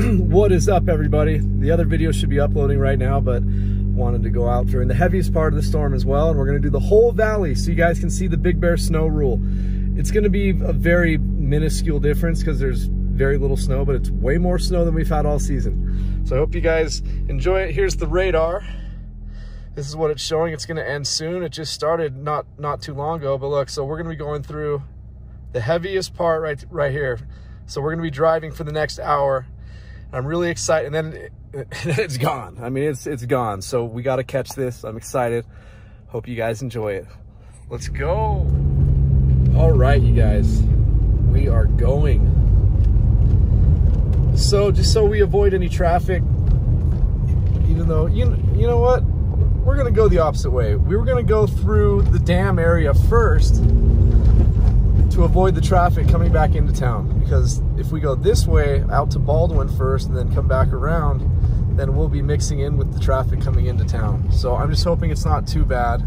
what is up everybody? The other video should be uploading right now but wanted to go out during the heaviest part of the storm as well and we're going to do the whole valley so you guys can see the big bear snow rule. It's going to be a very minuscule difference because there's very little snow but it's way more snow than we've had all season. So i hope you guys enjoy it. Here's the radar. This is what it's showing. It's going to end soon. It just started not not too long ago but look so we're going to be going through the heaviest part right right here. So we're going to be driving for the next hour I'm really excited. And then it, it's gone. I mean, it's, it's gone. So we got to catch this. I'm excited. Hope you guys enjoy it. Let's go. All right, you guys, we are going. So just so we avoid any traffic, even though, you, you know what? We're going to go the opposite way. We were going to go through the dam area first to avoid the traffic coming back into town. Because if we go this way out to Baldwin first and then come back around, then we'll be mixing in with the traffic coming into town. So I'm just hoping it's not too bad.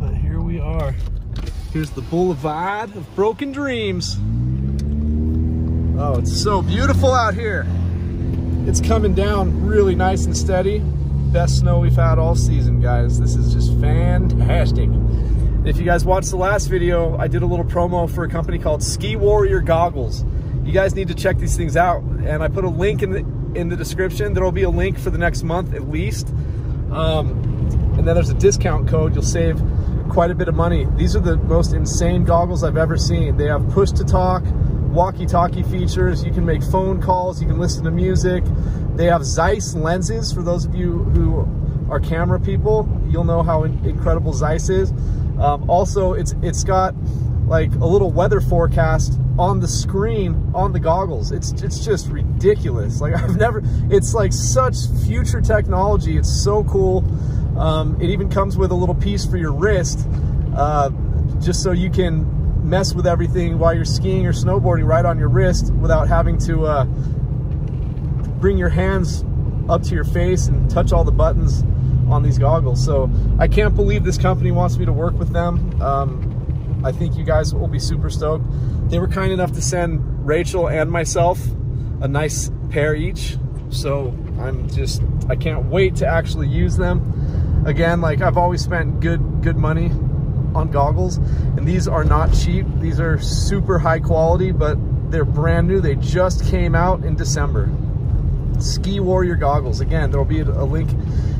But here we are. Here's the boulevard of broken dreams. Oh, it's so beautiful out here. It's coming down really nice and steady. Best snow we've had all season, guys. This is just fantastic. If you guys watched the last video, I did a little promo for a company called Ski Warrior Goggles. You guys need to check these things out. And I put a link in the, in the description. There'll be a link for the next month at least. Um, and then there's a discount code. You'll save quite a bit of money. These are the most insane goggles I've ever seen. They have push to talk, walkie-talkie features. You can make phone calls. You can listen to music. They have Zeiss lenses. For those of you who are camera people, you'll know how incredible Zeiss is. Um, also, it's it's got like a little weather forecast on the screen on the goggles. It's it's just ridiculous. Like I've never. It's like such future technology. It's so cool. Um, it even comes with a little piece for your wrist, uh, just so you can mess with everything while you're skiing or snowboarding right on your wrist without having to uh, bring your hands up to your face and touch all the buttons on these goggles. So I can't believe this company wants me to work with them. Um, I think you guys will be super stoked. They were kind enough to send Rachel and myself a nice pair each. So I'm just, I can't wait to actually use them. Again, like I've always spent good, good money on goggles and these are not cheap. These are super high quality, but they're brand new. They just came out in December. Ski Warrior goggles. Again, there will be a link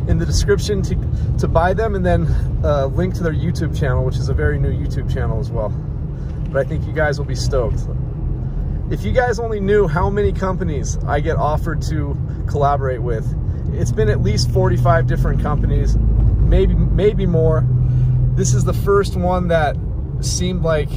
in the description to, to buy them and then uh, link to their YouTube channel, which is a very new YouTube channel as well. But I think you guys will be stoked. If you guys only knew how many companies I get offered to collaborate with, it's been at least 45 different companies, maybe, maybe more. This is the first one that seemed like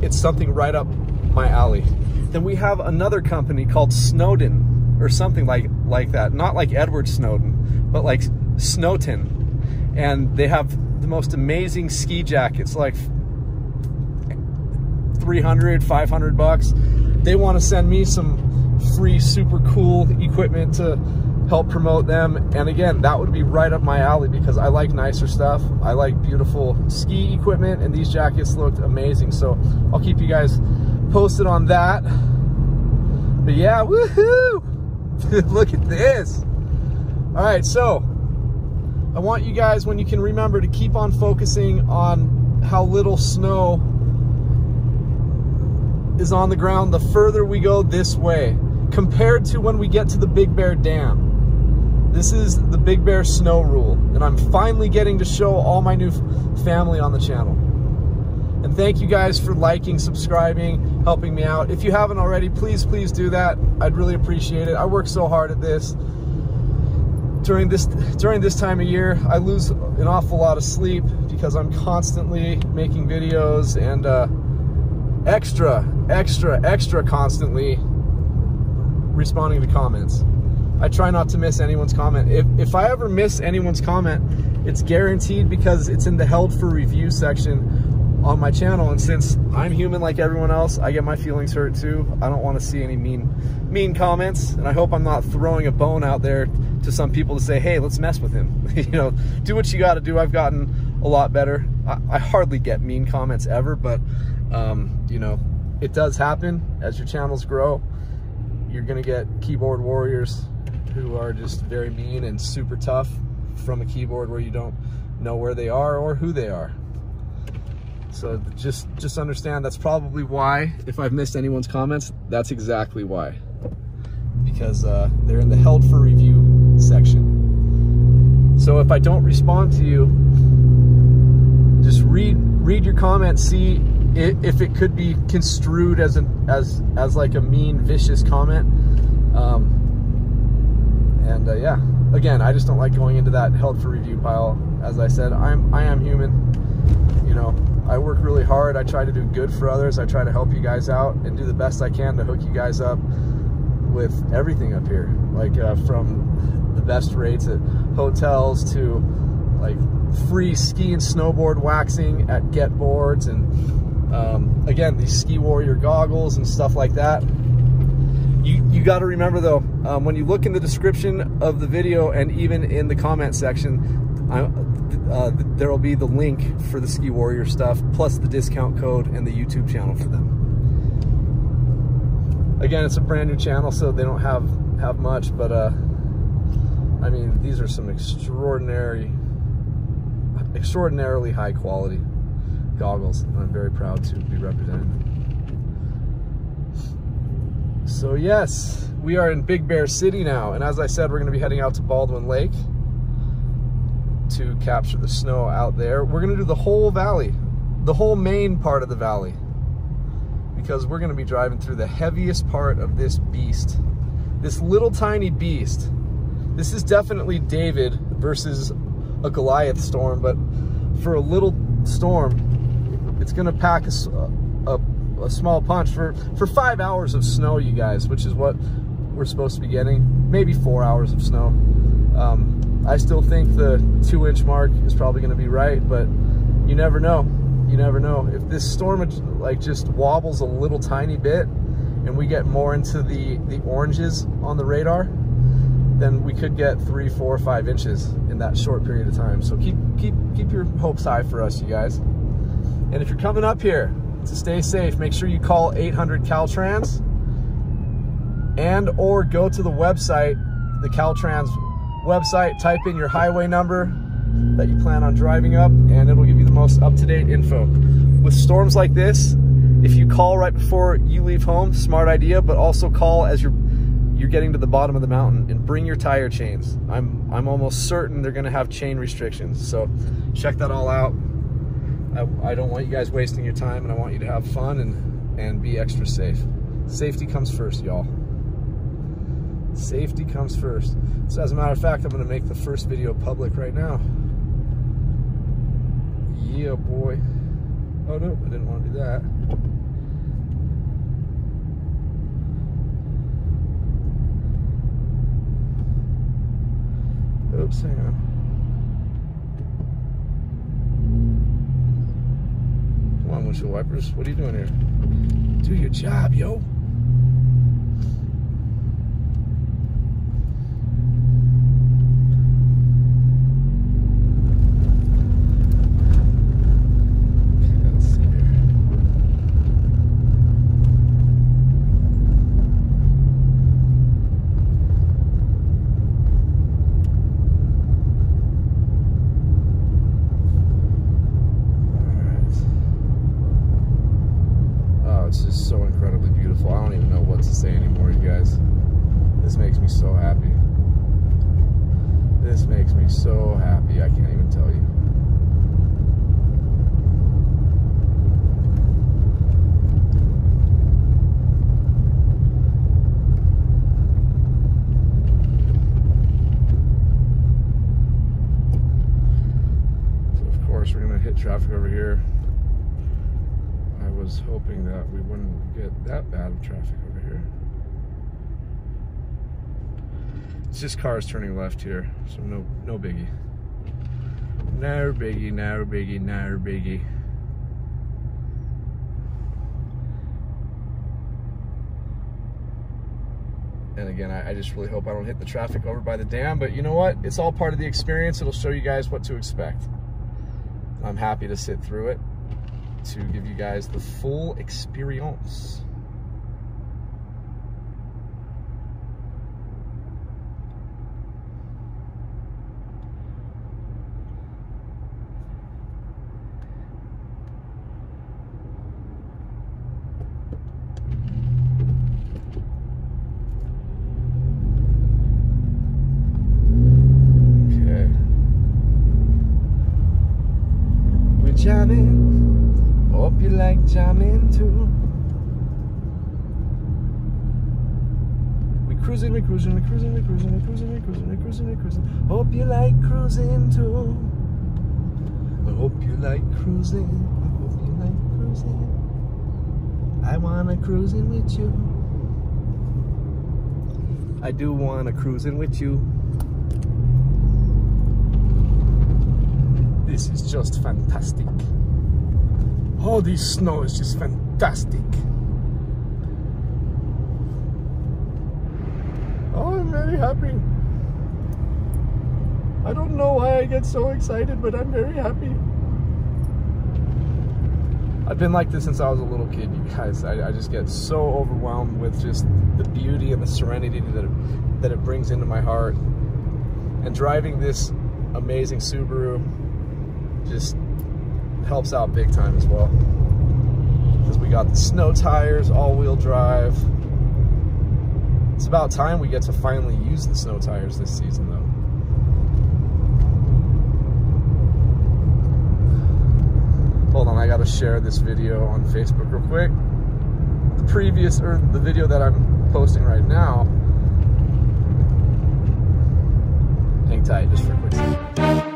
it's something right up my alley. Then we have another company called Snowden or something like, like that. Not like Edward Snowden, but like Snowten, and they have the most amazing ski jackets, like 300, 500 bucks. They want to send me some free, super cool equipment to help promote them. And again, that would be right up my alley because I like nicer stuff. I like beautiful ski equipment and these jackets looked amazing. So I'll keep you guys posted on that. But yeah, woohoo! Look at this. All right, so I want you guys, when you can remember, to keep on focusing on how little snow is on the ground the further we go this way compared to when we get to the Big Bear Dam. This is the Big Bear Snow Rule, and I'm finally getting to show all my new family on the channel. Thank you guys for liking, subscribing, helping me out. If you haven't already, please, please do that. I'd really appreciate it. I work so hard at this during this during this time of year I lose an awful lot of sleep because I'm constantly making videos and uh, extra extra extra constantly responding to comments I try not to miss anyone's comment if, if I ever miss anyone's comment it's guaranteed because it's in the held for review section on my channel and since I'm human like everyone else I get my feelings hurt too. I don't want to see any mean mean comments and I hope I'm not throwing a bone out there to some people to say hey let's mess with him. You know do what you got to do. I've gotten a lot better. I, I hardly get mean comments ever but um, you know it does happen. As your channels grow you're gonna get keyboard warriors who are just very mean and super tough from a keyboard where you don't know where they are or who they are. So just just understand that's probably why, if I've missed anyone's comments, that's exactly why. Because uh, they're in the held for review section. So if I don't respond to you, just read read your comment, see if it could be construed as an as as like a mean, vicious comment. Um, and uh, yeah, again, I just don't like going into that held for review pile. As I said, I'm I am human. You know, I work really hard. I try to do good for others. I try to help you guys out and do the best I can to hook you guys up with everything up here. Like uh, from the best rates at hotels to like free ski and snowboard waxing at Get Boards and um, again, these Ski Warrior goggles and stuff like that. You, you got to remember though, um, when you look in the description of the video and even in the comment section, uh, there will be the link for the Ski Warrior stuff, plus the discount code and the YouTube channel for them. Again, it's a brand new channel, so they don't have have much, but uh, I mean, these are some extraordinary, extraordinarily high quality goggles, and I'm very proud to be representing them. So yes, we are in Big Bear City now, and as I said, we're going to be heading out to Baldwin Lake to capture the snow out there. We're gonna do the whole valley, the whole main part of the valley, because we're gonna be driving through the heaviest part of this beast, this little tiny beast. This is definitely David versus a Goliath storm, but for a little storm, it's gonna pack a, a, a small punch for, for five hours of snow, you guys, which is what we're supposed to be getting. Maybe four hours of snow. Um, I still think the two inch mark is probably going to be right, but you never know. You never know. If this storm like just wobbles a little tiny bit and we get more into the, the oranges on the radar, then we could get three, four, five inches in that short period of time. So keep, keep, keep your hopes high for us, you guys. And if you're coming up here to stay safe, make sure you call 800 Caltrans and or go to the website, the Caltrans website, type in your highway number that you plan on driving up, and it'll give you the most up-to-date info. With storms like this, if you call right before you leave home, smart idea, but also call as you're you're getting to the bottom of the mountain and bring your tire chains. I'm I'm almost certain they're gonna have chain restrictions. So check that all out. I, I don't want you guys wasting your time and I want you to have fun and, and be extra safe. Safety comes first, y'all. Safety comes first. So as a matter of fact, I'm gonna make the first video public right now. Yeah, boy. Oh no, I didn't want to do that. Oops, hang on. Come on, windshield wipers. What are you doing here? Do your job, yo. traffic over here. I was hoping that we wouldn't get that bad of traffic over here. It's car is turning left here, so no no biggie. No biggie, no biggie, no biggie. And again, I, I, just really hope I don't hit the traffic over by the dam, but you know what? It's all part of the experience. It'll show you guys what to expect. I'm happy to sit through it to give you guys the full experience. Too. We cruising, we cruising, we cruising, we cruising, we cruising, we cruising, we cruising, we cruising. Hope you like cruising too. I hope you like cruising. I hope you like cruising. I wanna cruising with you. I do wanna cruising with you. This is just fantastic. Oh, this snow is just fantastic. Oh, I'm very happy. I don't know why I get so excited, but I'm very happy. I've been like this since I was a little kid, you guys. I, I just get so overwhelmed with just the beauty and the serenity that it, that it brings into my heart. And driving this amazing Subaru just helps out big time as well. Because we got the snow tires, all-wheel drive. It's about time we get to finally use the snow tires this season though. Hold on, I gotta share this video on Facebook real quick. The previous, or the video that I'm posting right now, hang tight just for a quick second.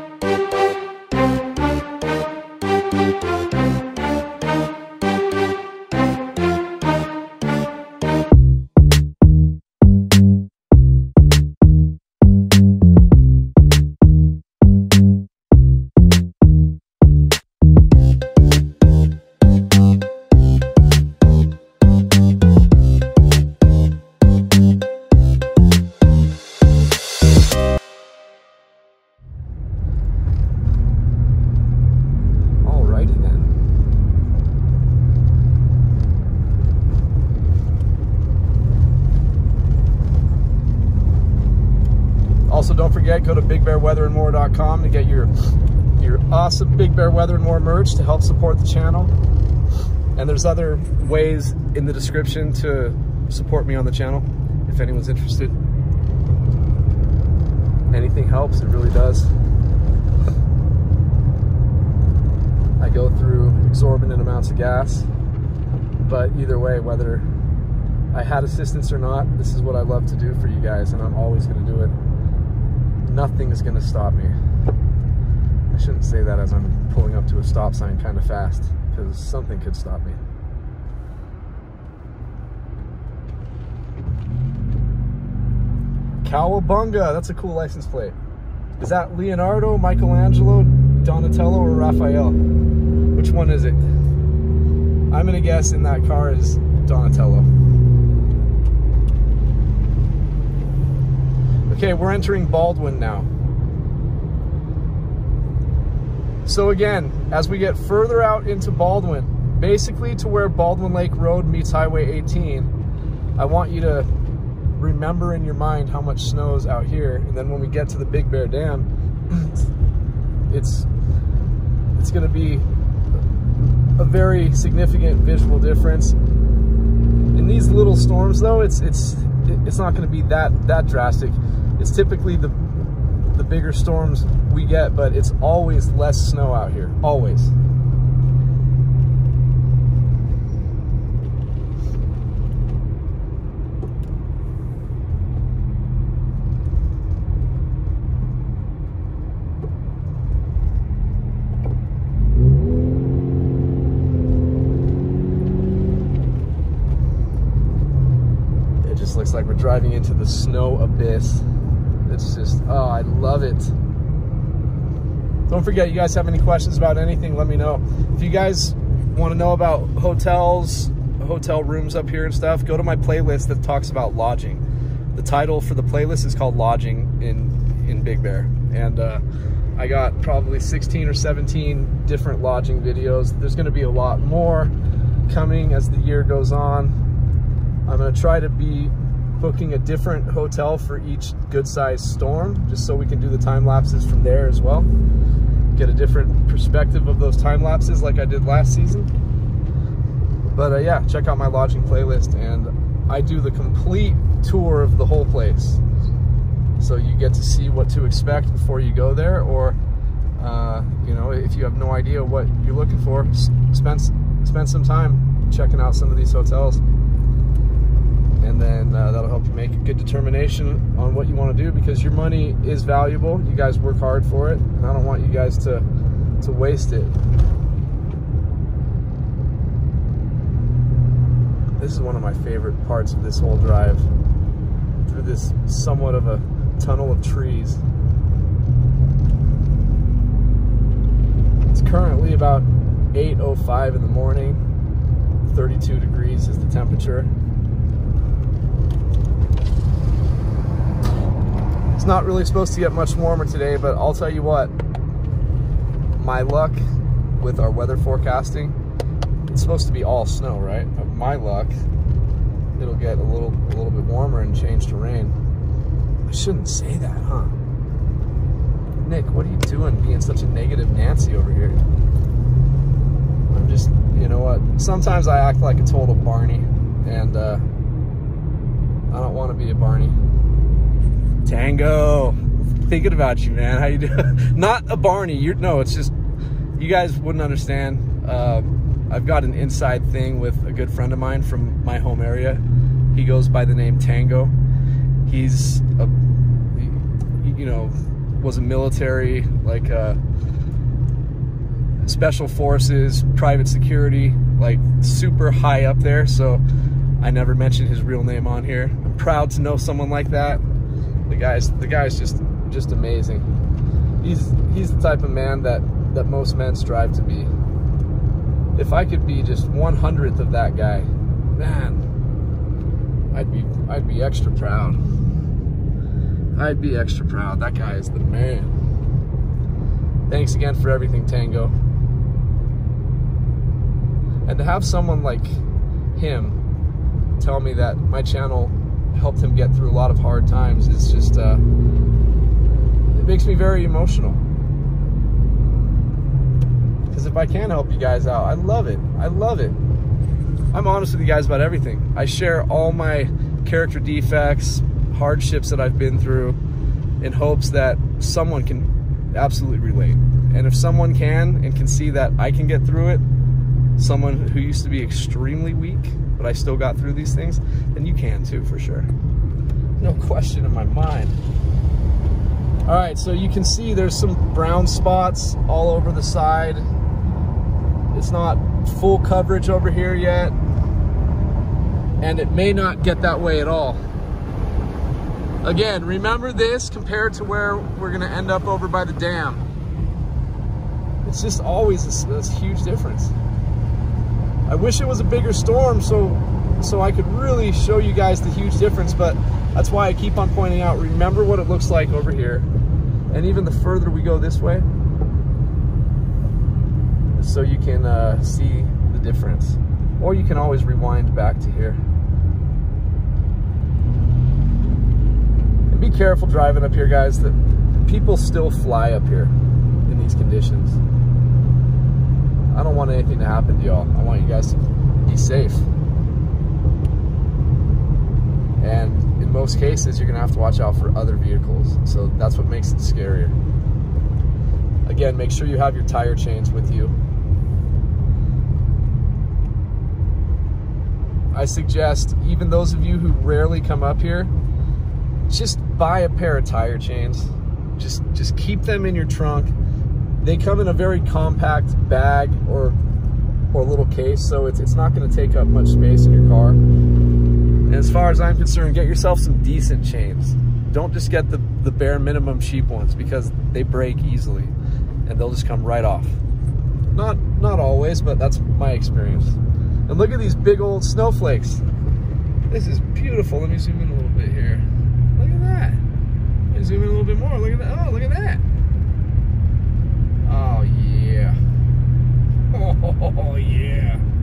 Merch to help support the channel. And there's other ways in the description to support me on the channel if anyone's interested. Anything helps, it really does. I go through exorbitant amounts of gas. But either way, whether I had assistance or not, this is what I love to do for you guys, and I'm always going to do it. Nothing is going to stop me. I shouldn't say that as I'm pulling up to a stop sign kind of fast, because something could stop me. Cowabunga, that's a cool license plate. Is that Leonardo, Michelangelo, Donatello, or Raphael? Which one is it? I'm gonna guess in that car is Donatello. Okay, we're entering Baldwin now. So again, as we get further out into Baldwin, basically to where Baldwin Lake Road meets Highway 18, I want you to remember in your mind how much snows out here. And then when we get to the Big Bear Dam, it's it's gonna be a very significant visual difference. In these little storms though, it's it's it's not gonna be that that drastic. It's typically the the bigger storms we get, but it's always less snow out here, always. It just looks like we're driving into the snow abyss. It's just, oh, I love it. Don't forget, you guys have any questions about anything, let me know. If you guys want to know about hotels, hotel rooms up here and stuff, go to my playlist that talks about lodging. The title for the playlist is called Lodging in, in Big Bear. And uh, I got probably 16 or 17 different lodging videos. There's going to be a lot more coming as the year goes on. I'm going to try to be booking a different hotel for each good sized storm, just so we can do the time lapses from there as well. Get a different perspective of those time lapses like I did last season. But uh, yeah, check out my lodging playlist and I do the complete tour of the whole place. So you get to see what to expect before you go there or uh, you know, if you have no idea what you're looking for, spend spend some time checking out some of these hotels. And then uh, that'll help you make a good determination on what you want to do because your money is valuable. You guys work hard for it, and I don't want you guys to to waste it. This is one of my favorite parts of this whole drive. Through this somewhat of a tunnel of trees. It's currently about 8.05 in the morning. 32 degrees is the temperature. It's not really supposed to get much warmer today, but I'll tell you what, my luck with our weather forecasting, it's supposed to be all snow, right? But my luck, it'll get a little a little bit warmer and change to rain. I shouldn't say that, huh? Nick, what are you doing being such a negative Nancy over here? I'm just, you know what? Sometimes I act like a total Barney, and uh, I don't want to be a Barney. Tango, thinking about you, man. How you doing? Not a Barney. You're no. It's just you guys wouldn't understand. Uh, I've got an inside thing with a good friend of mine from my home area. He goes by the name Tango. He's a, you know, was a military, like uh, special forces, private security, like super high up there. So I never mentioned his real name on here. I'm proud to know someone like that. The guy's the guy's just just amazing. He's he's the type of man that that most men strive to be. If I could be just one hundredth of that guy, man, I'd be I'd be extra proud. I'd be extra proud. That guy is the man. Thanks again for everything, Tango. And to have someone like him tell me that my channel helped him get through a lot of hard times It's just, uh, it makes me very emotional. Because if I can help you guys out, I love it. I love it. I'm honest with you guys about everything. I share all my character defects, hardships that I've been through in hopes that someone can absolutely relate. And if someone can and can see that I can get through it, someone who used to be extremely weak, but I still got through these things, then you can too, for sure. No question in my mind. All right, so you can see there's some brown spots all over the side. It's not full coverage over here yet, and it may not get that way at all. Again, remember this compared to where we're gonna end up over by the dam. It's just always this, a huge difference. I wish it was a bigger storm so so I could really show you guys the huge difference, but that's why I keep on pointing out, remember what it looks like over here. And even the further we go this way, so you can uh, see the difference. Or you can always rewind back to here. And be careful driving up here, guys. That people still fly up here in these conditions. I don't want anything to happen to y'all. I want you guys to be safe. And in most cases, you're gonna have to watch out for other vehicles. So that's what makes it scarier. Again, make sure you have your tire chains with you. I suggest, even those of you who rarely come up here, just buy a pair of tire chains. Just, just keep them in your trunk they come in a very compact bag or or little case, so it's, it's not going to take up much space in your car. And as far as I'm concerned, get yourself some decent chains. Don't just get the, the bare minimum cheap ones because they break easily and they'll just come right off. Not, not always, but that's my experience. And look at these big old snowflakes. This is beautiful. Let me zoom in a little bit here. Look at that. Let me zoom in a little bit more. Look at that. Oh, look at that. Oh, yeah. Oh, yeah.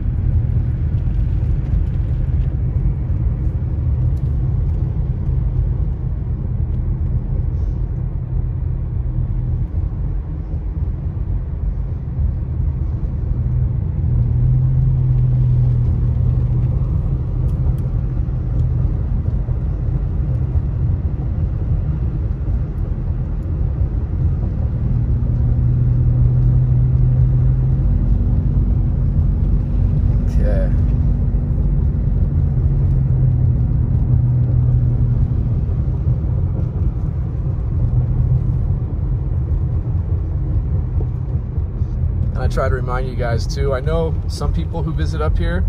Try to remind you guys too. I know some people who visit up here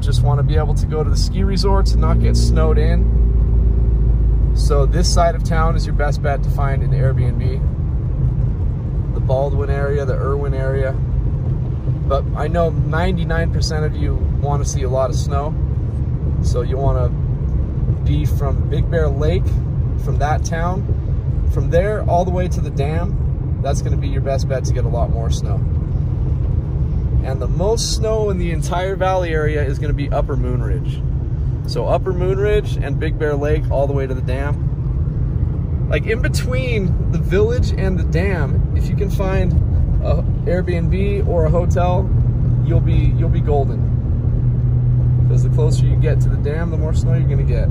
just want to be able to go to the ski resorts and not get snowed in. So this side of town is your best bet to find an Airbnb. The Baldwin area, the Irwin area. But I know 99% of you want to see a lot of snow. So you want to be from Big Bear Lake, from that town. From there all the way to the dam, that's going to be your best bet to get a lot more snow. And the most snow in the entire valley area is going to be Upper Moonridge. So Upper Moonridge and Big Bear Lake all the way to the dam. Like in between the village and the dam, if you can find a Airbnb or a hotel, you'll be you'll be golden. Because the closer you get to the dam, the more snow you're gonna get.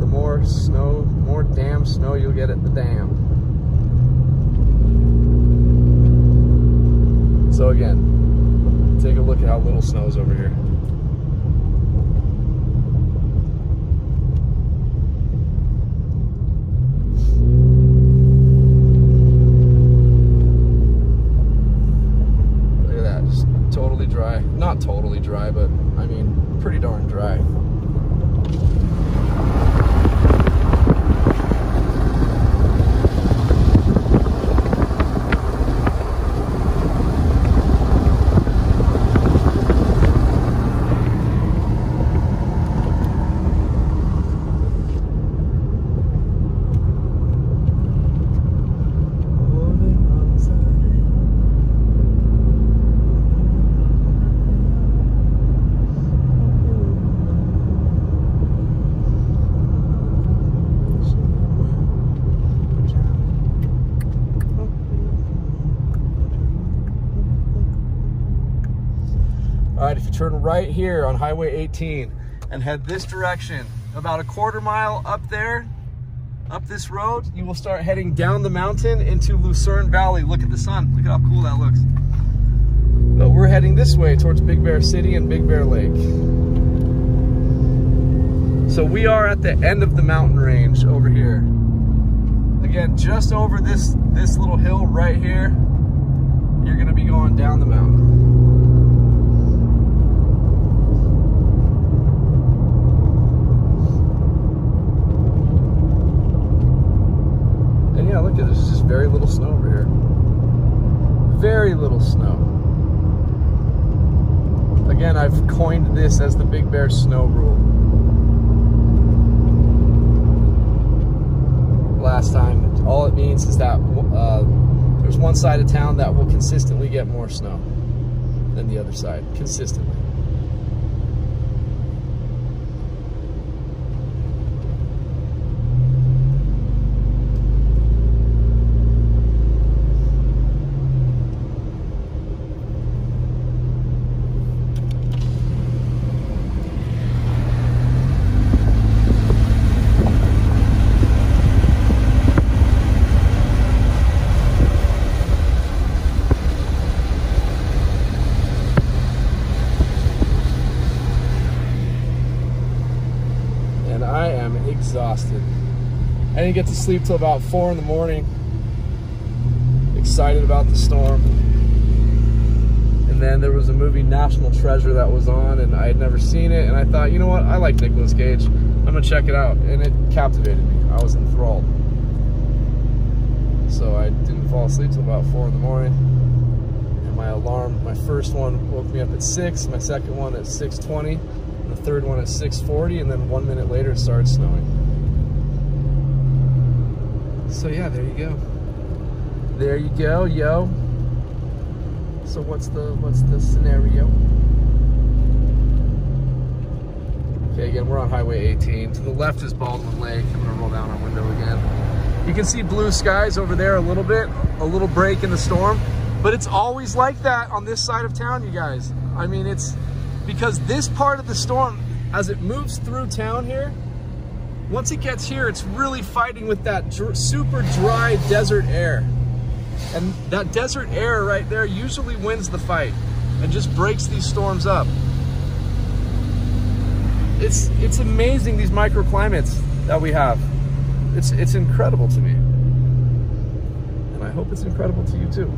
The more snow, more dam snow you'll get at the dam. So again, take a look at how little snow is over here. Look at that, just totally dry. Not totally dry, but I mean, pretty darn dry. All right, here on Highway 18 and head this direction, about a quarter mile up there, up this road, you will start heading down the mountain into Lucerne Valley. Look at the sun. Look at how cool that looks. But we're heading this way towards Big Bear City and Big Bear Lake. So we are at the end of the mountain range over here. Again, just over this, this little hill right here, you're gonna be going down the mountain. There's just very little snow over here. Very little snow. Again, I've coined this as the Big Bear Snow Rule. Last time, all it means is that uh, there's one side of town that will consistently get more snow than the other side, consistently. and I am exhausted. I didn't get to sleep till about four in the morning. Excited about the storm. And then there was a movie National Treasure that was on and I had never seen it and I thought, you know what, I like Nicolas Cage. I'm gonna check it out. And it captivated me. I was enthralled. So I didn't fall asleep till about four in the morning. And my alarm, my first one woke me up at six, my second one at 620 the third one at 6.40 and then one minute later it started snowing. So yeah, there you go. There you go, yo. So what's the what's the scenario? Okay, again, we're on Highway 18. To the left is Baldwin Lake. I'm gonna roll down our window again. You can see blue skies over there a little bit, a little break in the storm, but it's always like that on this side of town, you guys. I mean, it's, because this part of the storm, as it moves through town here, once it gets here, it's really fighting with that dr super dry desert air. And that desert air right there usually wins the fight and just breaks these storms up. It's, it's amazing, these microclimates that we have. It's, it's incredible to me. And I hope it's incredible to you too.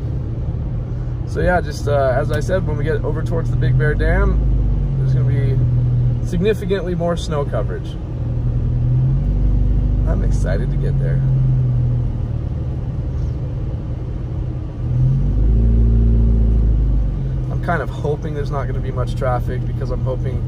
So yeah, just uh, as I said, when we get over towards the Big Bear Dam, there's to be significantly more snow coverage. I'm excited to get there. I'm kind of hoping there's not going to be much traffic because I'm hoping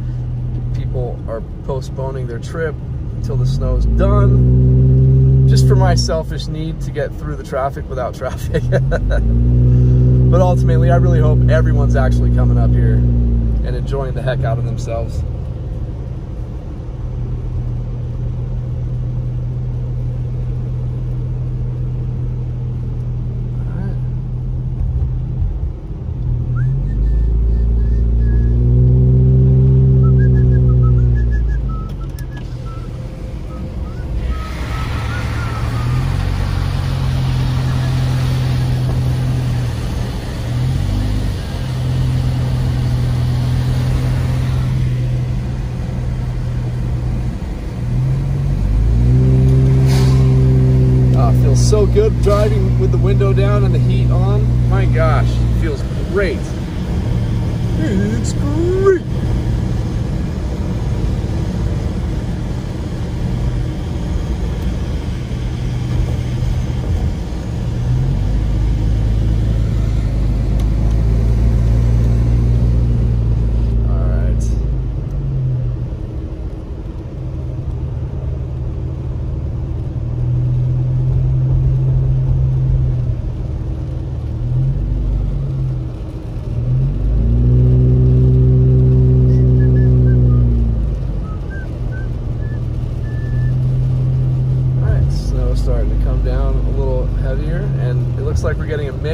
people are postponing their trip until the snow's done just for my selfish need to get through the traffic without traffic. but ultimately, I really hope everyone's actually coming up here and enjoying the heck out of themselves. so good driving with the window down and the heat on. My gosh, it feels great. It's great.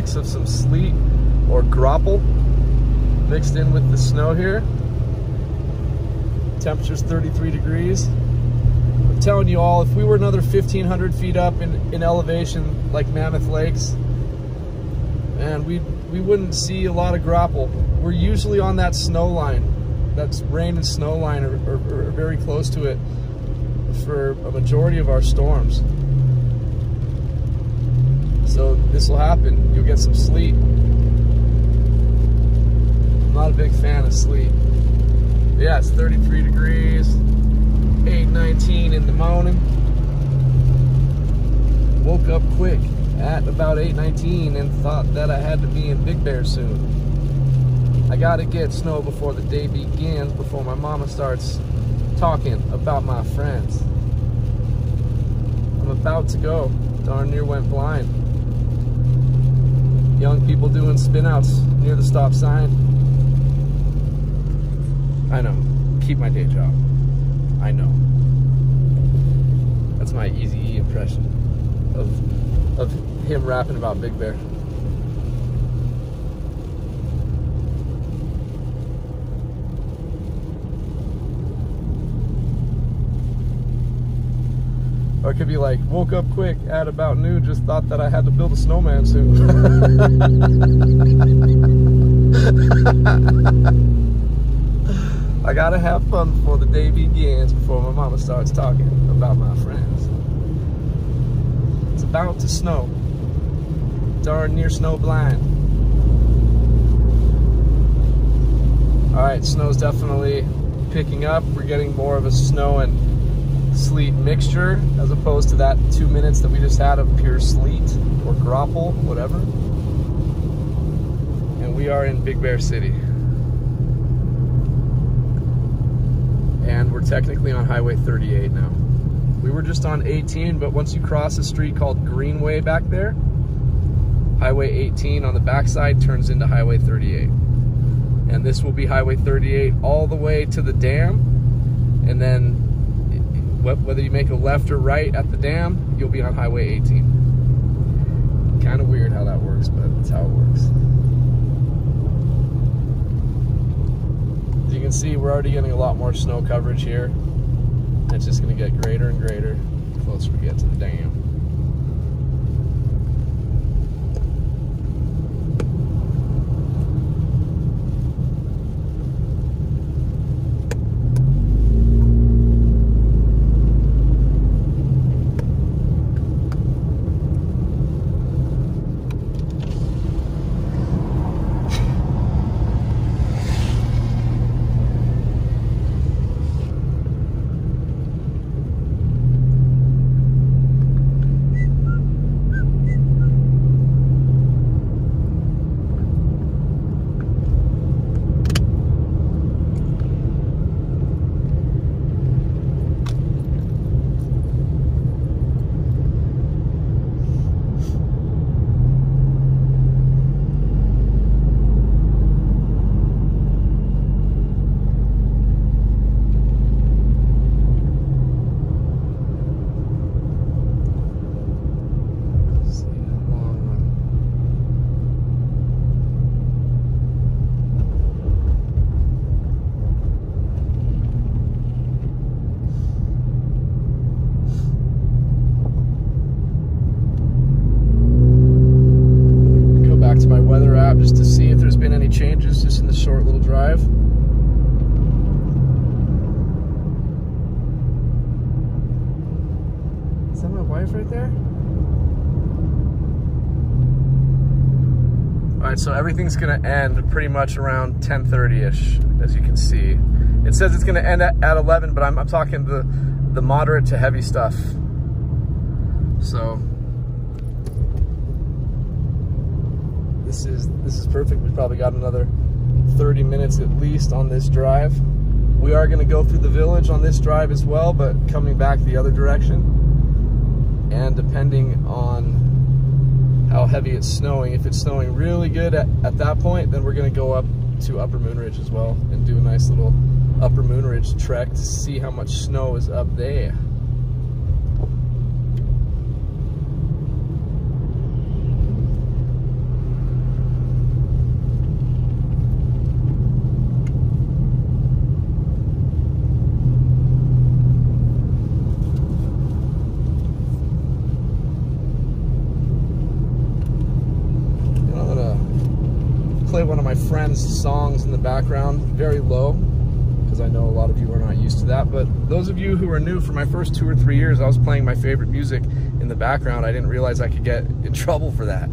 Mix of some sleet or graupel mixed in with the snow here. Temperature's 33 degrees. I'm telling you all, if we were another 1,500 feet up in, in elevation like Mammoth Lakes, and we we wouldn't see a lot of graupel. We're usually on that snow line. That's rain and snow line or very close to it for a majority of our storms. So this will happen. You'll get some sleep. I'm not a big fan of sleep. But yeah, it's 33 degrees, 8.19 in the morning. Woke up quick at about 8.19 and thought that I had to be in Big Bear soon. I gotta get snow before the day begins, before my mama starts talking about my friends. I'm about to go. Darn near went blind young people doing spinouts near the stop sign. I know. Keep my day job. I know. That's my easy impression of of him rapping about Big Bear. Or it could be like, woke up quick at about noon, just thought that I had to build a snowman soon. I gotta have fun before the day begins, before my mama starts talking about my friends. It's about to snow. Darn near snow blind. All right, snow's definitely picking up. We're getting more of a snow and sleet mixture as opposed to that two minutes that we just had of pure sleet or graupel, whatever. And we are in Big Bear City. And we're technically on Highway 38 now. We were just on 18, but once you cross a street called Greenway back there, Highway 18 on the backside turns into Highway 38. And this will be Highway 38 all the way to the dam. And then whether you make a left or right at the dam, you'll be on Highway 18. Kind of weird how that works, but that's how it works. As you can see, we're already getting a lot more snow coverage here. It's just going to get greater and greater the closer we get to the dam. Everything's gonna end pretty much around 10.30ish, as you can see. It says it's gonna end at, at 11, but I'm, I'm talking the, the moderate to heavy stuff. So, this is, this is perfect. We've probably got another 30 minutes at least on this drive. We are gonna go through the village on this drive as well, but coming back the other direction. And depending on how heavy it's snowing. If it's snowing really good at, at that point, then we're gonna go up to Upper Moonridge as well and do a nice little Upper Moonridge trek to see how much snow is up there. my friend's songs in the background, very low, because I know a lot of you are not used to that. But those of you who are new, for my first two or three years, I was playing my favorite music in the background. I didn't realize I could get in trouble for that,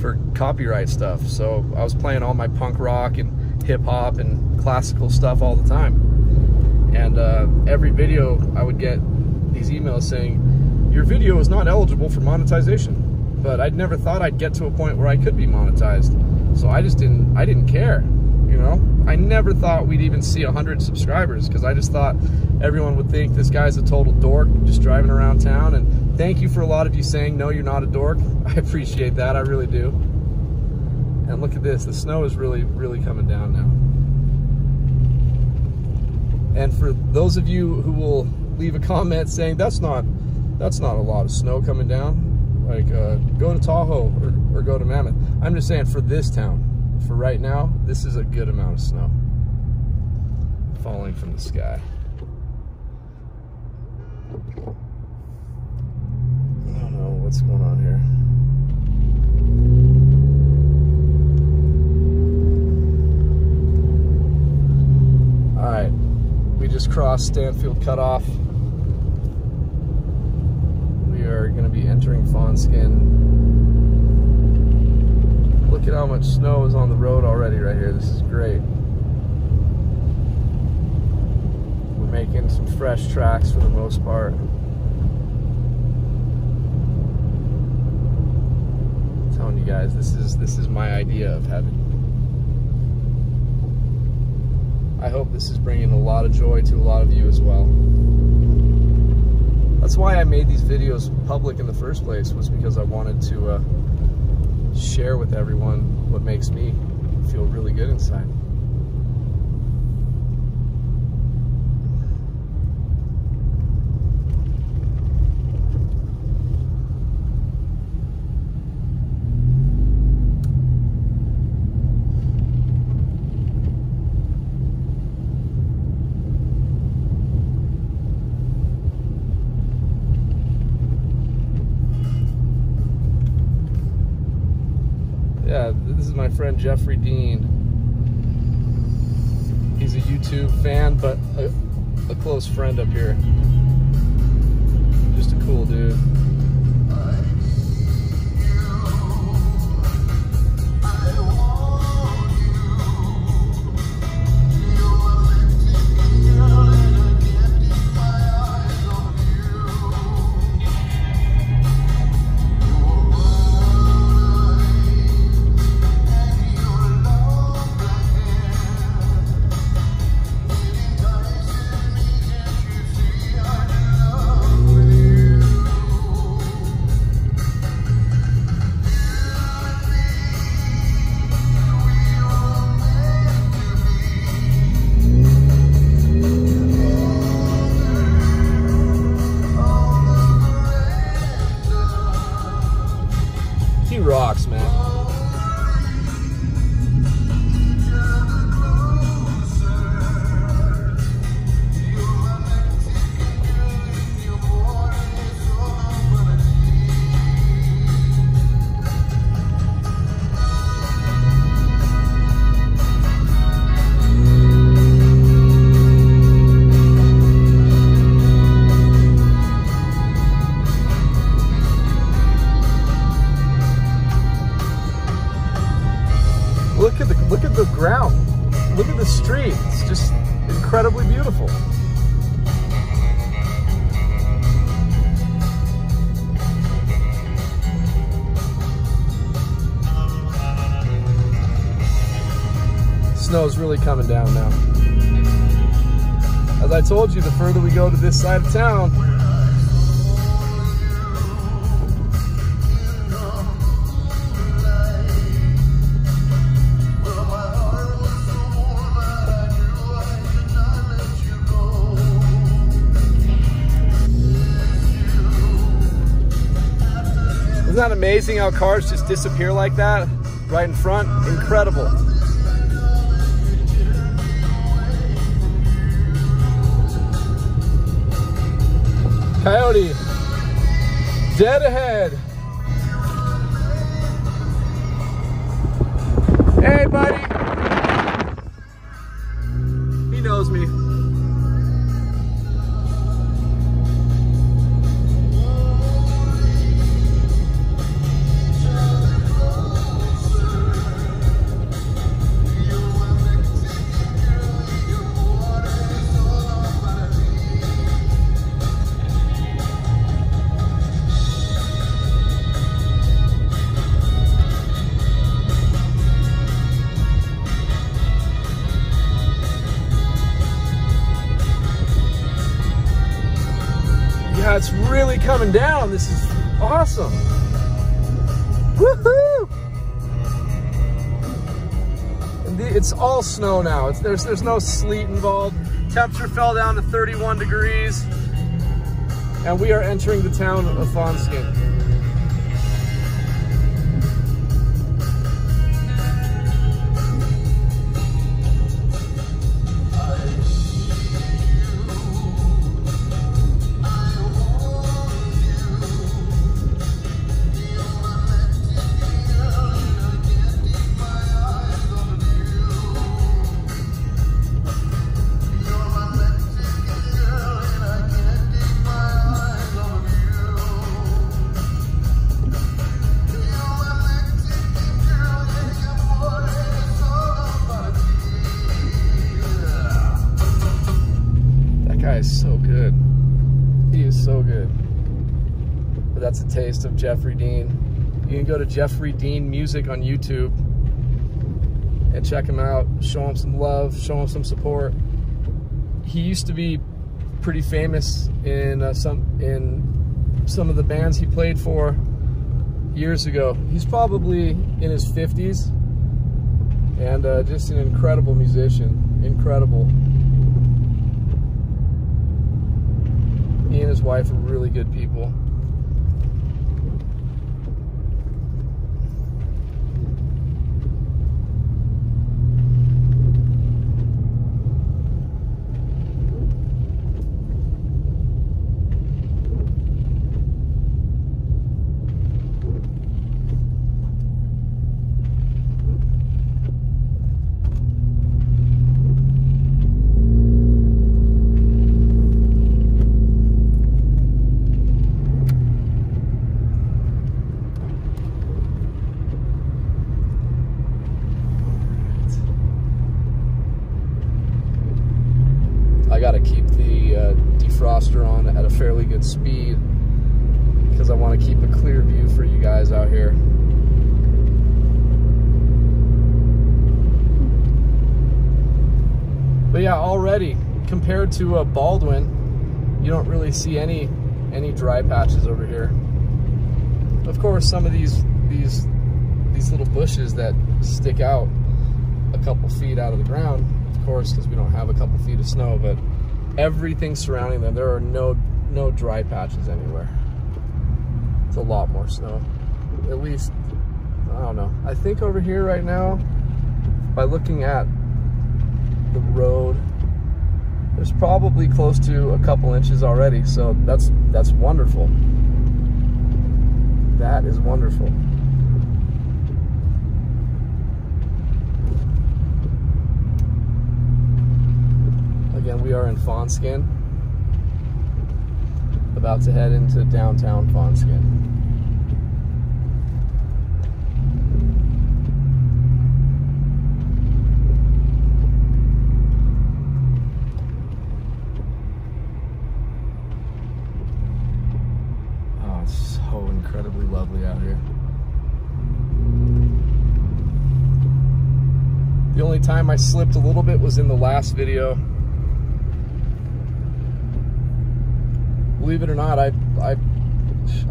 for copyright stuff. So I was playing all my punk rock and hip hop and classical stuff all the time. And uh, every video I would get these emails saying, your video is not eligible for monetization. But I'd never thought I'd get to a point where I could be monetized. So I just didn't, I didn't care, you know? I never thought we'd even see 100 subscribers because I just thought everyone would think this guy's a total dork just driving around town. And thank you for a lot of you saying, no, you're not a dork. I appreciate that, I really do. And look at this, the snow is really, really coming down now. And for those of you who will leave a comment saying that's not, that's not a lot of snow coming down, like, uh, go to Tahoe or, or go to Mammoth. I'm just saying for this town, for right now, this is a good amount of snow falling from the sky. I don't know what's going on here. All right, we just crossed Stanfield Cutoff We are going to be entering Fawnskin. Look at how much snow is on the road already right here. This is great. We're making some fresh tracks for the most part. I'm telling you guys, this is this is my idea of heaven. I hope this is bringing a lot of joy to a lot of you as well. That's why I made these videos public in the first place, was because I wanted to uh, share with everyone what makes me feel really good inside. My friend Jeffrey Dean. He's a YouTube fan, but a, a close friend up here. Just a cool dude. You, the further we go to this side of town, Isn't that amazing how cars just disappear like that right in front? Incredible. Coyote, dead ahead. Coming down. This is awesome. Woohoo! It's all snow now. It's, there's, there's no sleet involved. Temperature fell down to 31 degrees. And we are entering the town of Fawnskin. Jeffrey Dean Music on YouTube and check him out. Show him some love, show him some support. He used to be pretty famous in uh, some in some of the bands he played for years ago. He's probably in his 50s and uh, just an incredible musician. Incredible. He and his wife are really good people. I got to keep the uh, defroster on at a speed because I want to keep a clear view for you guys out here. But yeah, already compared to a Baldwin, you don't really see any any dry patches over here. Of course, some of these these these little bushes that stick out a couple feet out of the ground, of course, because we don't have a couple feet of snow, but everything surrounding them, there are no no dry patches anywhere. It's a lot more snow. At least, I don't know. I think over here right now, by looking at the road, there's probably close to a couple inches already. So that's that's wonderful. That is wonderful. Again, we are in Fawnskin, about to head into downtown Fawnskin. Oh, it's so incredibly lovely out here. The only time I slipped a little bit was in the last video. Believe it or not, I, I,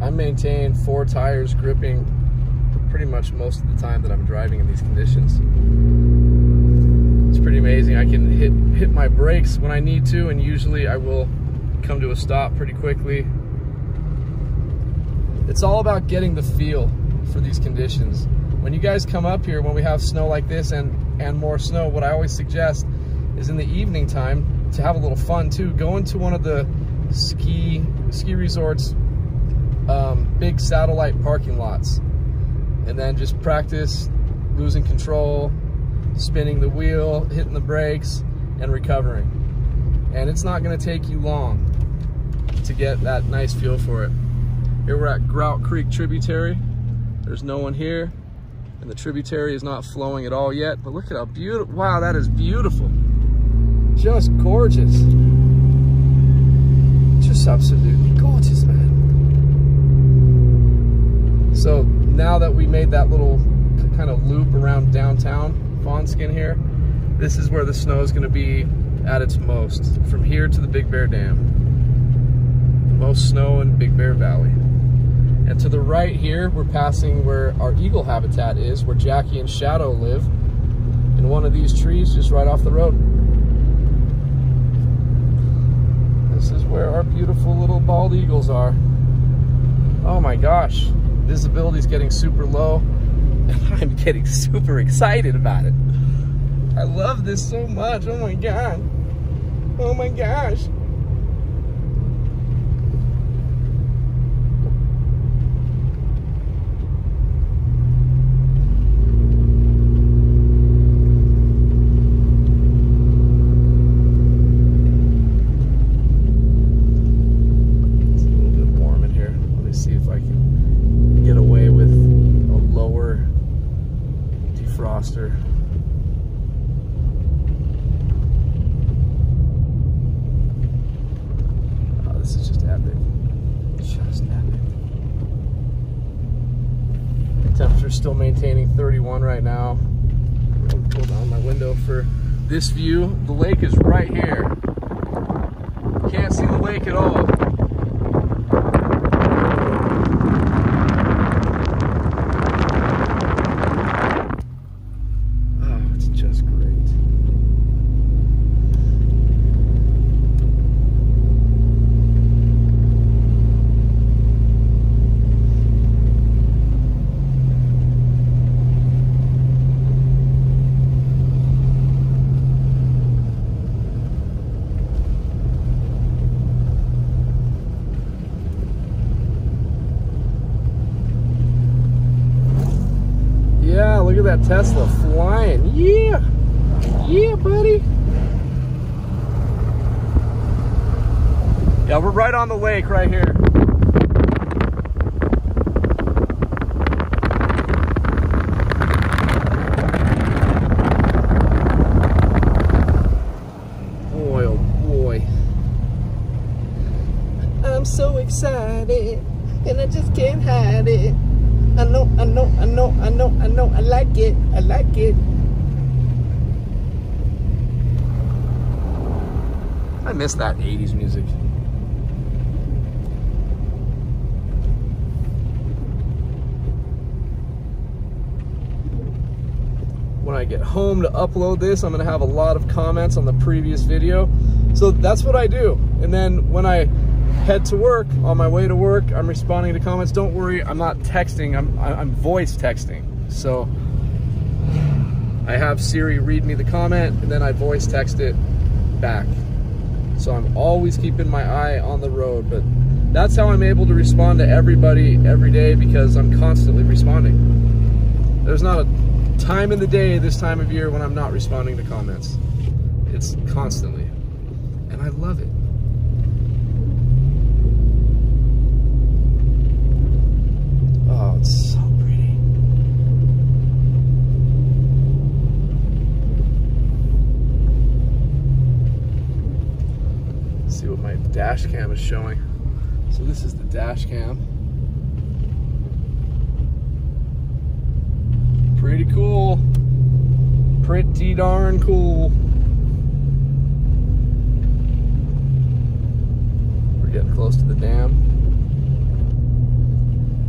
I maintain four tires gripping pretty much most of the time that I'm driving in these conditions. It's pretty amazing. I can hit, hit my brakes when I need to, and usually I will come to a stop pretty quickly. It's all about getting the feel for these conditions. When you guys come up here, when we have snow like this and, and more snow, what I always suggest is in the evening time to have a little fun too, go into one of the ski ski resorts um, big satellite parking lots. And then just practice losing control spinning the wheel hitting the brakes and recovering. And it's not going to take you long to get that nice feel for it. Here we're at Grout Creek tributary. There's no one here and the tributary is not flowing at all yet but look at how beautiful wow that is beautiful. Just gorgeous just absolutely gorgeous, man. So now that we made that little kind of loop around downtown Fawnskin here, this is where the snow is going to be at its most, from here to the Big Bear Dam. The most snow in Big Bear Valley. And to the right here, we're passing where our eagle habitat is, where Jackie and Shadow live, in one of these trees just right off the road. This is where our beautiful little bald eagles are. Oh my gosh, visibility is getting super low and I'm getting super excited about it. I love this so much, oh my God. Oh my gosh. Upload this, I'm gonna have a lot of comments on the previous video. So that's what I do. And then when I head to work, on my way to work, I'm responding to comments. Don't worry, I'm not texting, I'm, I'm voice texting. So I have Siri read me the comment and then I voice text it back. So I'm always keeping my eye on the road, but that's how I'm able to respond to everybody every day because I'm constantly responding. There's not a time in the day this time of year when I'm not responding to comments. It's constantly. And I love it. Oh, it's so pretty. Let's see what my dash cam is showing. So this is the dash cam. Pretty cool. Pretty darn cool. We're getting close to the dam.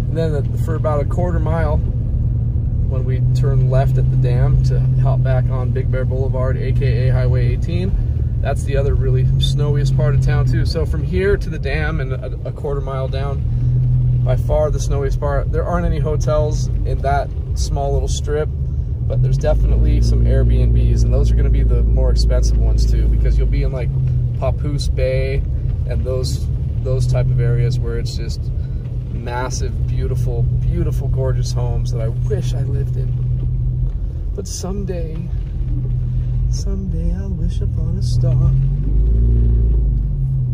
And then for about a quarter mile, when we turn left at the dam to hop back on Big Bear Boulevard, AKA Highway 18, that's the other really snowiest part of town too. So from here to the dam and a, a quarter mile down, by far the snowiest part. There aren't any hotels in that small little strip, but there's definitely some Airbnbs, and those are going to be the more expensive ones too, because you'll be in like Papoose Bay and those those type of areas where it's just massive, beautiful, beautiful, gorgeous homes that I wish I lived in. But someday, someday I'll wish upon a star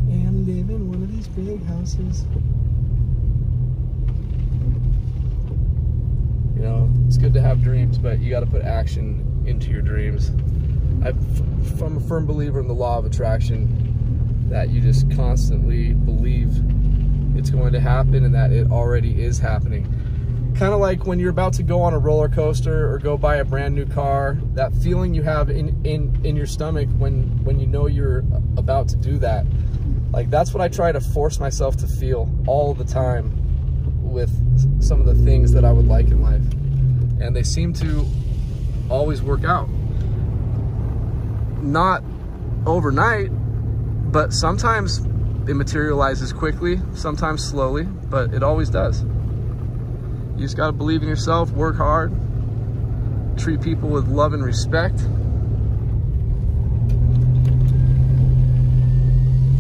and live in one of these big houses. You know, it's good to have dreams, but you got to put action into your dreams. I'm a firm believer in the law of attraction that you just constantly believe it's going to happen and that it already is happening. Kind of like when you're about to go on a roller coaster or go buy a brand new car, that feeling you have in, in, in your stomach when, when you know you're about to do that. Like that's what I try to force myself to feel all the time some of the things that I would like in life. And they seem to always work out. Not overnight, but sometimes it materializes quickly, sometimes slowly, but it always does. You just gotta believe in yourself, work hard, treat people with love and respect.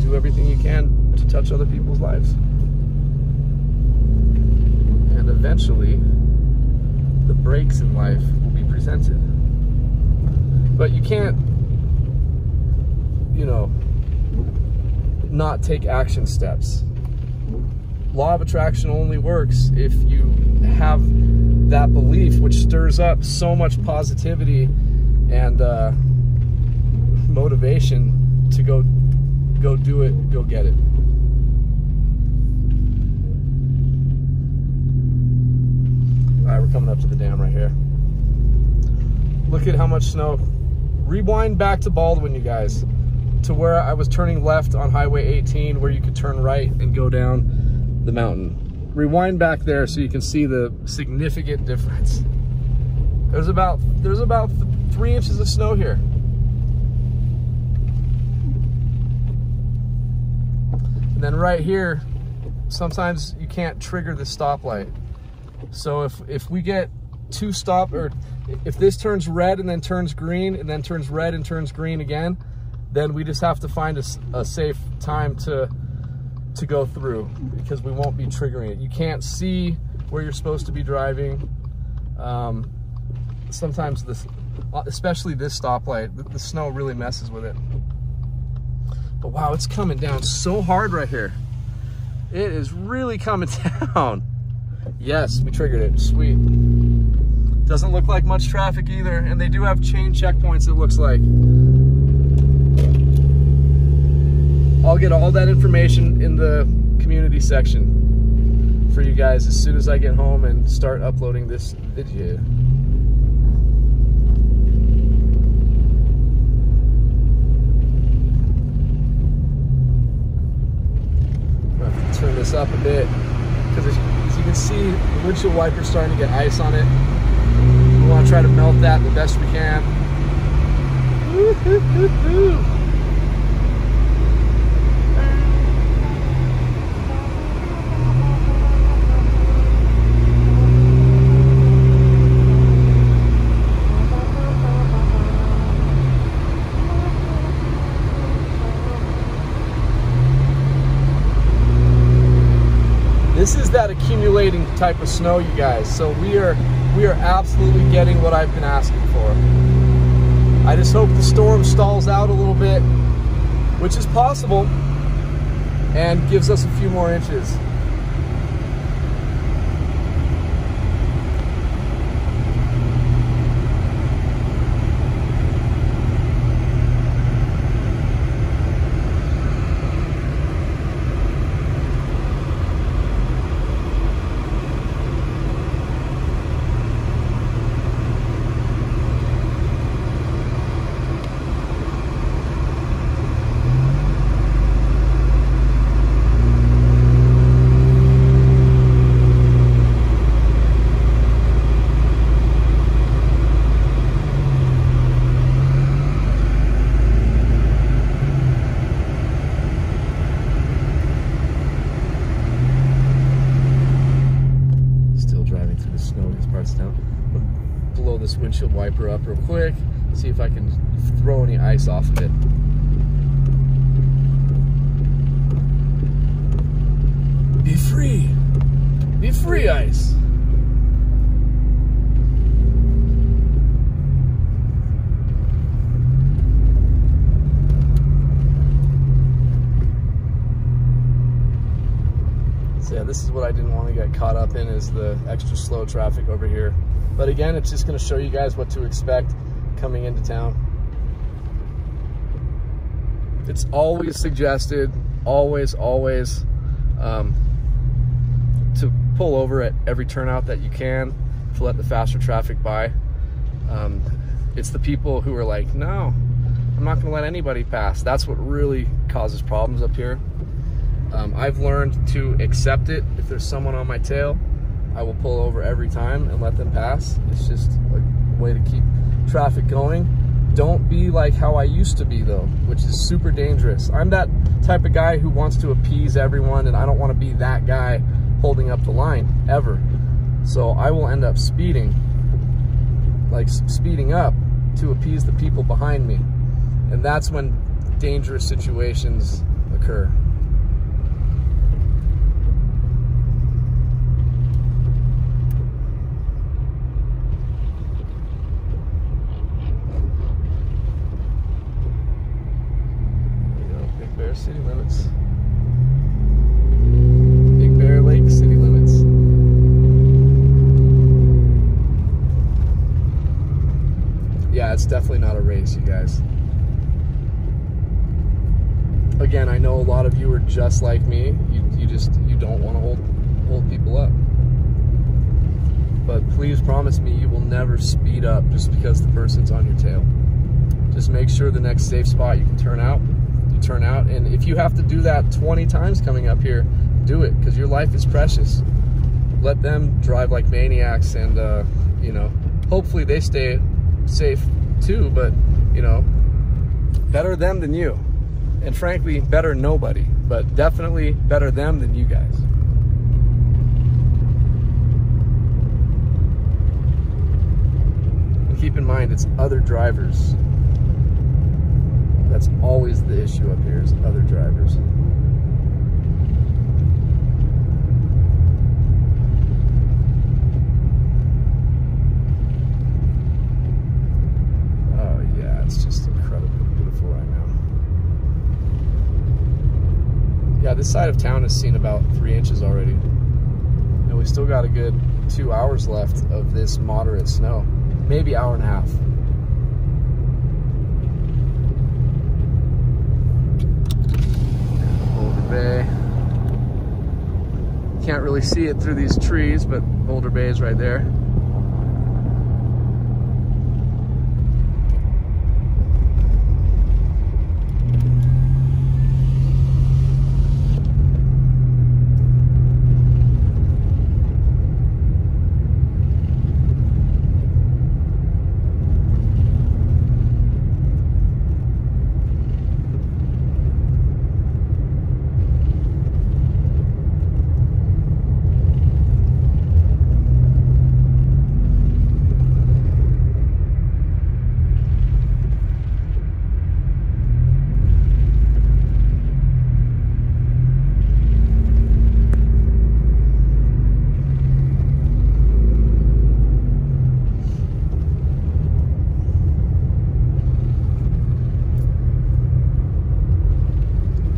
Do everything you can to touch other people's lives eventually the breaks in life will be presented. But you can't, you know, not take action steps. Law of attraction only works if you have that belief, which stirs up so much positivity and uh, motivation to go go do it, go get it. We're coming up to the dam right here. Look at how much snow. Rewind back to Baldwin, you guys, to where I was turning left on Highway 18, where you could turn right and go down the mountain. Rewind back there so you can see the significant difference. There's about there's about three inches of snow here. And then right here, sometimes you can't trigger the stoplight. So if, if we get two stop, or if this turns red and then turns green and then turns red and turns green again, then we just have to find a, a safe time to, to go through because we won't be triggering it. You can't see where you're supposed to be driving. Um, sometimes this, especially this stoplight, the, the snow really messes with it. But wow, it's coming down so hard right here. It is really coming down. Yes, we triggered it. Sweet. Doesn't look like much traffic either, and they do have chain checkpoints, it looks like. I'll get all that information in the community section for you guys as soon as I get home and start uploading this video. turn this up a bit can see the windshield wiper starting to get ice on it. We want to try to melt that the best we can. This is that accumulating type of snow, you guys. So we are we are absolutely getting what I've been asking for. I just hope the storm stalls out a little bit, which is possible, and gives us a few more inches. Up real quick. See if I can throw any ice off of it. Be free. Be free, ice. So yeah, this is what I didn't want to get caught up in is the extra slow traffic over here. But again, it's just going to show you guys what to expect coming into town. It's always suggested, always, always, um, to pull over at every turnout that you can to let the faster traffic by. Um, it's the people who are like, no, I'm not going to let anybody pass. That's what really causes problems up here. Um, I've learned to accept it. If there's someone on my tail, I will pull over every time and let them pass. It's just a way to keep traffic going. Don't be like how I used to be though, which is super dangerous. I'm that type of guy who wants to appease everyone and I don't want to be that guy holding up the line ever. So I will end up speeding, like speeding up to appease the people behind me. And that's when dangerous situations occur. Big Bear city limits. Big Bear Lake city limits. Yeah, it's definitely not a race, you guys. Again, I know a lot of you are just like me. You, you just you don't want to hold hold people up. But please promise me you will never speed up just because the person's on your tail. Just make sure the next safe spot you can turn out, you turn out. And if you have to do that 20 times coming up here, do it because your life is precious. Let them drive like maniacs and, uh, you know, hopefully they stay safe too, but, you know, better them than you. And frankly, better nobody, but definitely better them than you guys. And keep in mind, it's other drivers. That's always the issue up here is other drivers. Oh yeah, it's just incredibly beautiful right now. Yeah, this side of town has seen about three inches already. And we still got a good two hours left of this moderate snow. Maybe hour and a half. Boulder Bay. Can't really see it through these trees, but Boulder Bay is right there.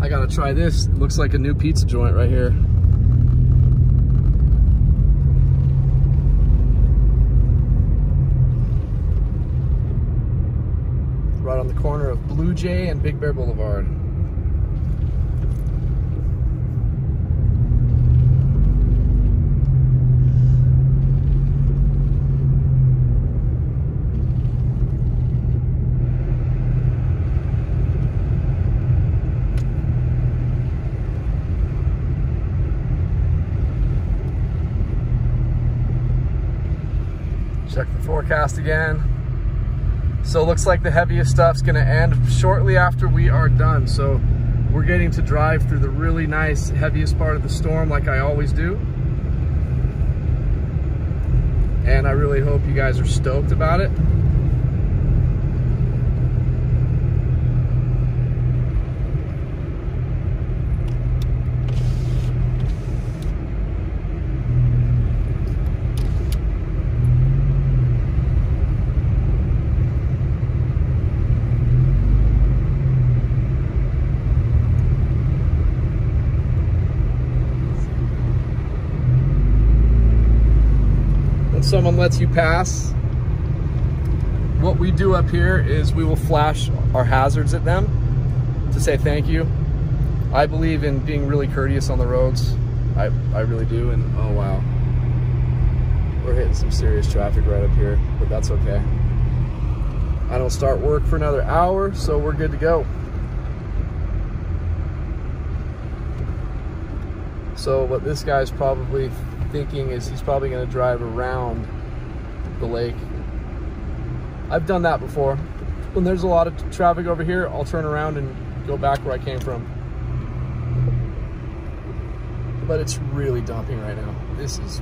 I gotta try this. It looks like a new pizza joint right here. Right on the corner of Blue Jay and Big Bear Boulevard. Check again. So looks like the heaviest stuff's gonna end shortly after we are done. So we're getting to drive through the really nice heaviest part of the storm like I always do. And I really hope you guys are stoked about it. Someone lets you pass, what we do up here is we will flash our hazards at them to say thank you. I believe in being really courteous on the roads. I, I really do, and oh wow. We're hitting some serious traffic right up here, but that's okay. I don't start work for another hour, so we're good to go. So what this guy's probably thinking is he's probably going to drive around the lake. I've done that before. When there's a lot of traffic over here, I'll turn around and go back where I came from. But it's really dumping right now. This is,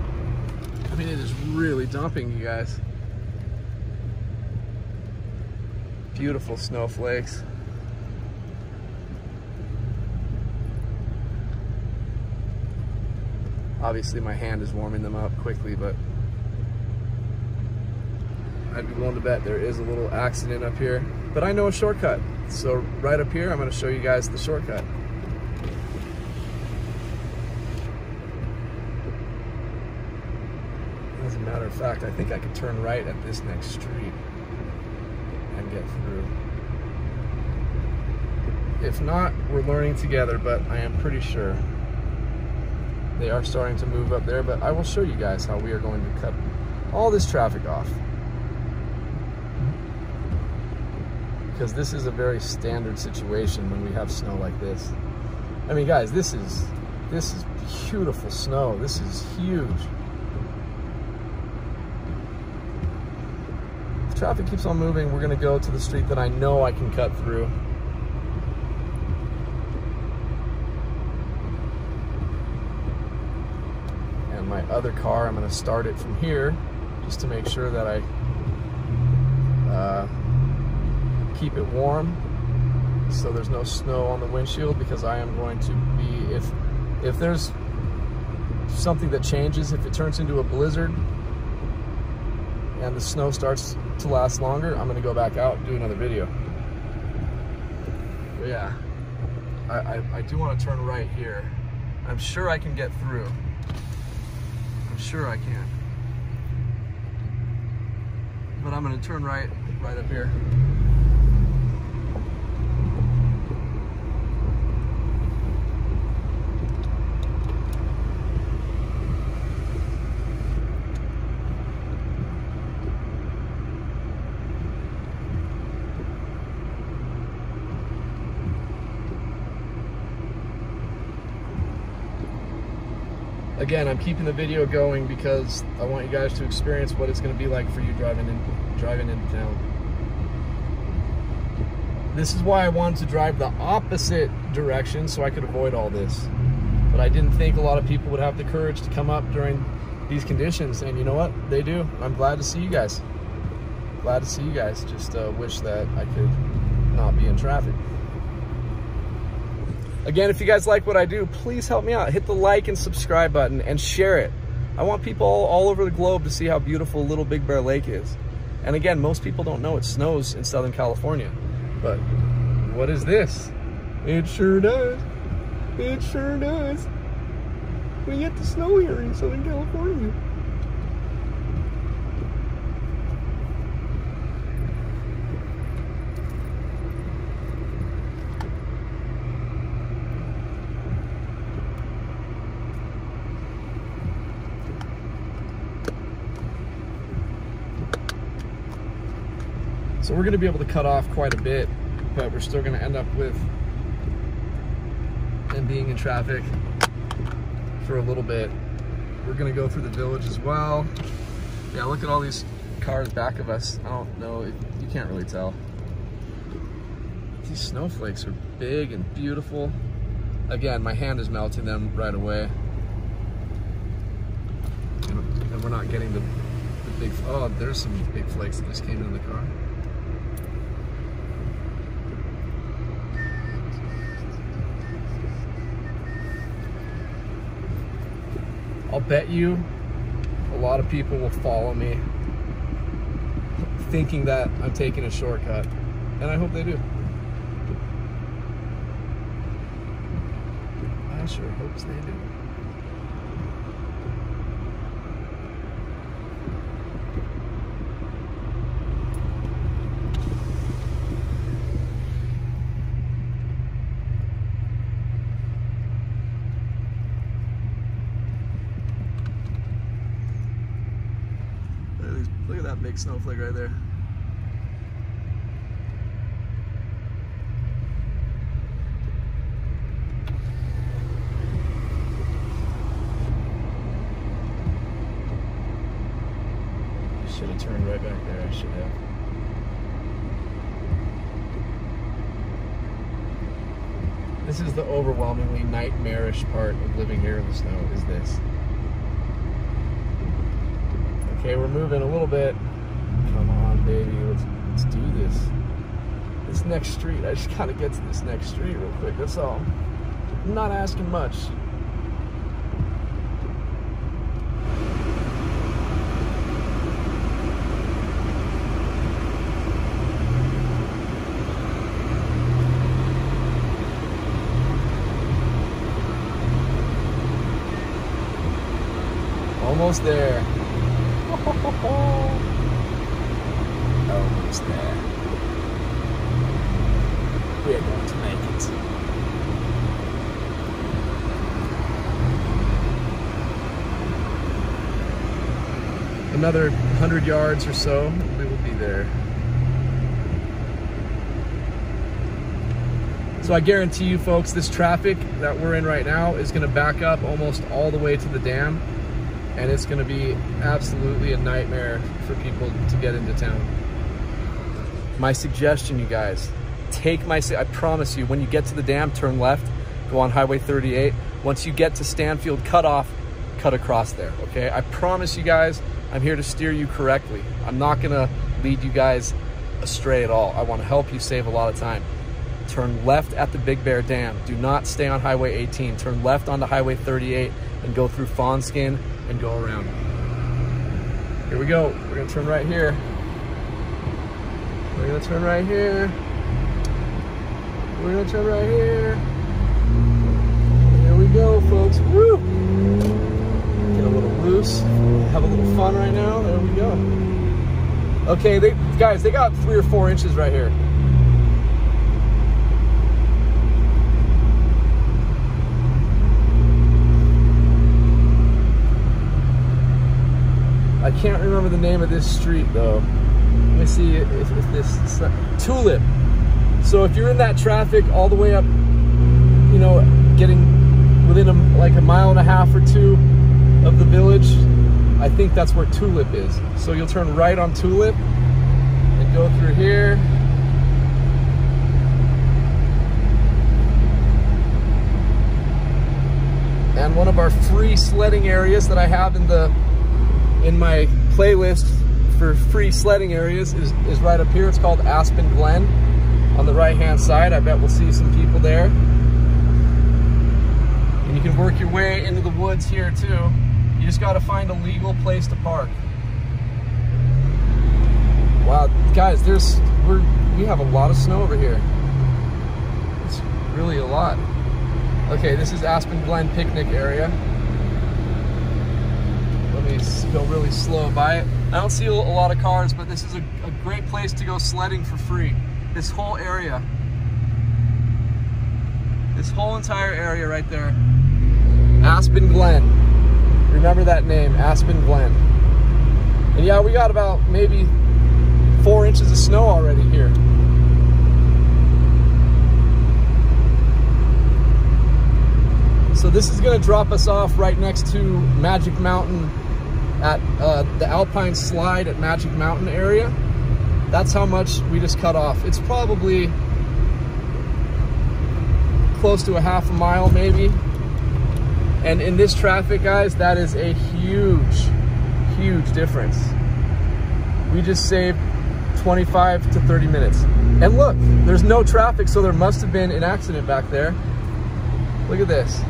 I mean, it is really dumping, you guys. Beautiful snowflakes. Obviously my hand is warming them up quickly, but I'd be willing to bet there is a little accident up here. But I know a shortcut. So right up here, I'm gonna show you guys the shortcut. As a matter of fact, I think I could turn right at this next street and get through. If not, we're learning together, but I am pretty sure they are starting to move up there, but I will show you guys how we are going to cut all this traffic off. Because this is a very standard situation when we have snow like this. I mean, guys, this is this is beautiful snow. This is huge. If traffic keeps on moving, we're gonna go to the street that I know I can cut through. my other car. I'm going to start it from here just to make sure that I uh, keep it warm so there's no snow on the windshield because I am going to be, if, if there's something that changes, if it turns into a blizzard and the snow starts to last longer, I'm going to go back out and do another video. But yeah, I, I, I do want to turn right here. I'm sure I can get through sure I can. But I'm gonna turn right, right up here. Again, I'm keeping the video going because I want you guys to experience what it's going to be like for you driving in, driving into town. This is why I wanted to drive the opposite direction so I could avoid all this. But I didn't think a lot of people would have the courage to come up during these conditions. And you know what? They do. I'm glad to see you guys. Glad to see you guys. Just uh, wish that I could not be in traffic. Again, if you guys like what I do, please help me out. Hit the like and subscribe button and share it. I want people all, all over the globe to see how beautiful Little Big Bear Lake is. And again, most people don't know it snows in Southern California. But what is this? It sure does. It sure does. We get the snow here in Southern California. So we're gonna be able to cut off quite a bit, but we're still gonna end up with and being in traffic for a little bit. We're gonna go through the village as well. Yeah, look at all these cars back of us. I don't know, you can't really tell. These snowflakes are big and beautiful. Again, my hand is melting them right away. And we're not getting the, the big, oh, there's some big flakes that just came in the car. I'll bet you a lot of people will follow me thinking that I'm taking a shortcut. And I hope they do. I sure hopes they do. Look at that big snowflake right there. Should have turned right back there. I should have. This is the overwhelmingly nightmarish part of living here in the snow, is this. Okay, we're moving a little bit. Come on, baby, let's let's do this. This next street, I just gotta get to this next street real quick, that's all. I'm not asking much. Almost there. Almost there. We're going to make it. Another 100 yards or so, we will be there. So I guarantee you folks, this traffic that we're in right now is gonna back up almost all the way to the dam and it's gonna be absolutely a nightmare for people to get into town. My suggestion, you guys, take my, I promise you, when you get to the dam, turn left, go on Highway 38. Once you get to Stanfield Cutoff, cut across there, okay? I promise you guys, I'm here to steer you correctly. I'm not gonna lead you guys astray at all. I wanna help you save a lot of time. Turn left at the Big Bear Dam. Do not stay on Highway 18. Turn left onto Highway 38 and go through Fawnskin and go around. Here we go. We're gonna turn right here. We're gonna turn right here. We're gonna turn right here. Here we go, folks. Woo! Loose. Have a little fun right now. There we go. Okay, they, guys, they got three or four inches right here. I can't remember the name of this street though. Let me see if, if this Tulip. So if you're in that traffic all the way up, you know, getting within a, like a mile and a half or two of the village, I think that's where Tulip is. So you'll turn right on Tulip and go through here. And one of our free sledding areas that I have in the in my playlist for free sledding areas is, is right up here. It's called Aspen Glen on the right hand side. I bet we'll see some people there. And you can work your way into the woods here too. You just got to find a legal place to park. Wow, guys, there's we're we have a lot of snow over here. It's really a lot. Okay, this is Aspen Glen picnic area Let me go really slow by it. I don't see a lot of cars, but this is a, a great place to go sledding for free. This whole area. This whole entire area right there. Aspen Glen. Remember that name, Aspen Glen. And yeah, we got about maybe four inches of snow already here. So this is gonna drop us off right next to Magic Mountain at uh, the Alpine Slide at Magic Mountain area. That's how much we just cut off. It's probably close to a half a mile maybe. And in this traffic, guys, that is a huge, huge difference. we just saved 25 to 30 minutes. And look, there's no traffic, so there must have been an accident back there. Look at this.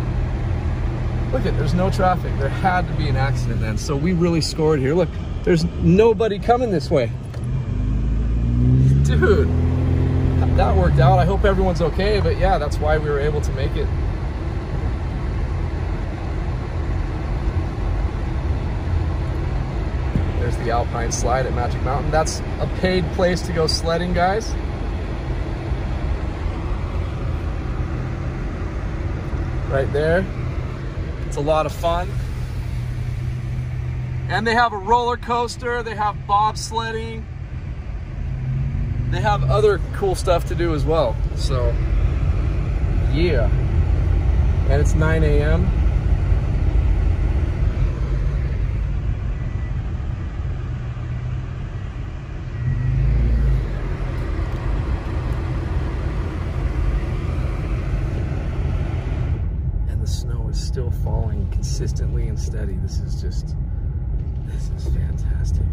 Look at, there's no traffic. There had to be an accident then. So we really scored here. Look, there's nobody coming this way. Dude, that worked out. I hope everyone's okay, but yeah, that's why we were able to make it. There's Alpine Slide at Magic Mountain. That's a paid place to go sledding, guys. Right there. It's a lot of fun. And they have a roller coaster, they have bobsledding, they have other cool stuff to do as well. So, yeah. And it's 9 a.m. And the snow is still falling consistently and steady. This is just, this is fantastic.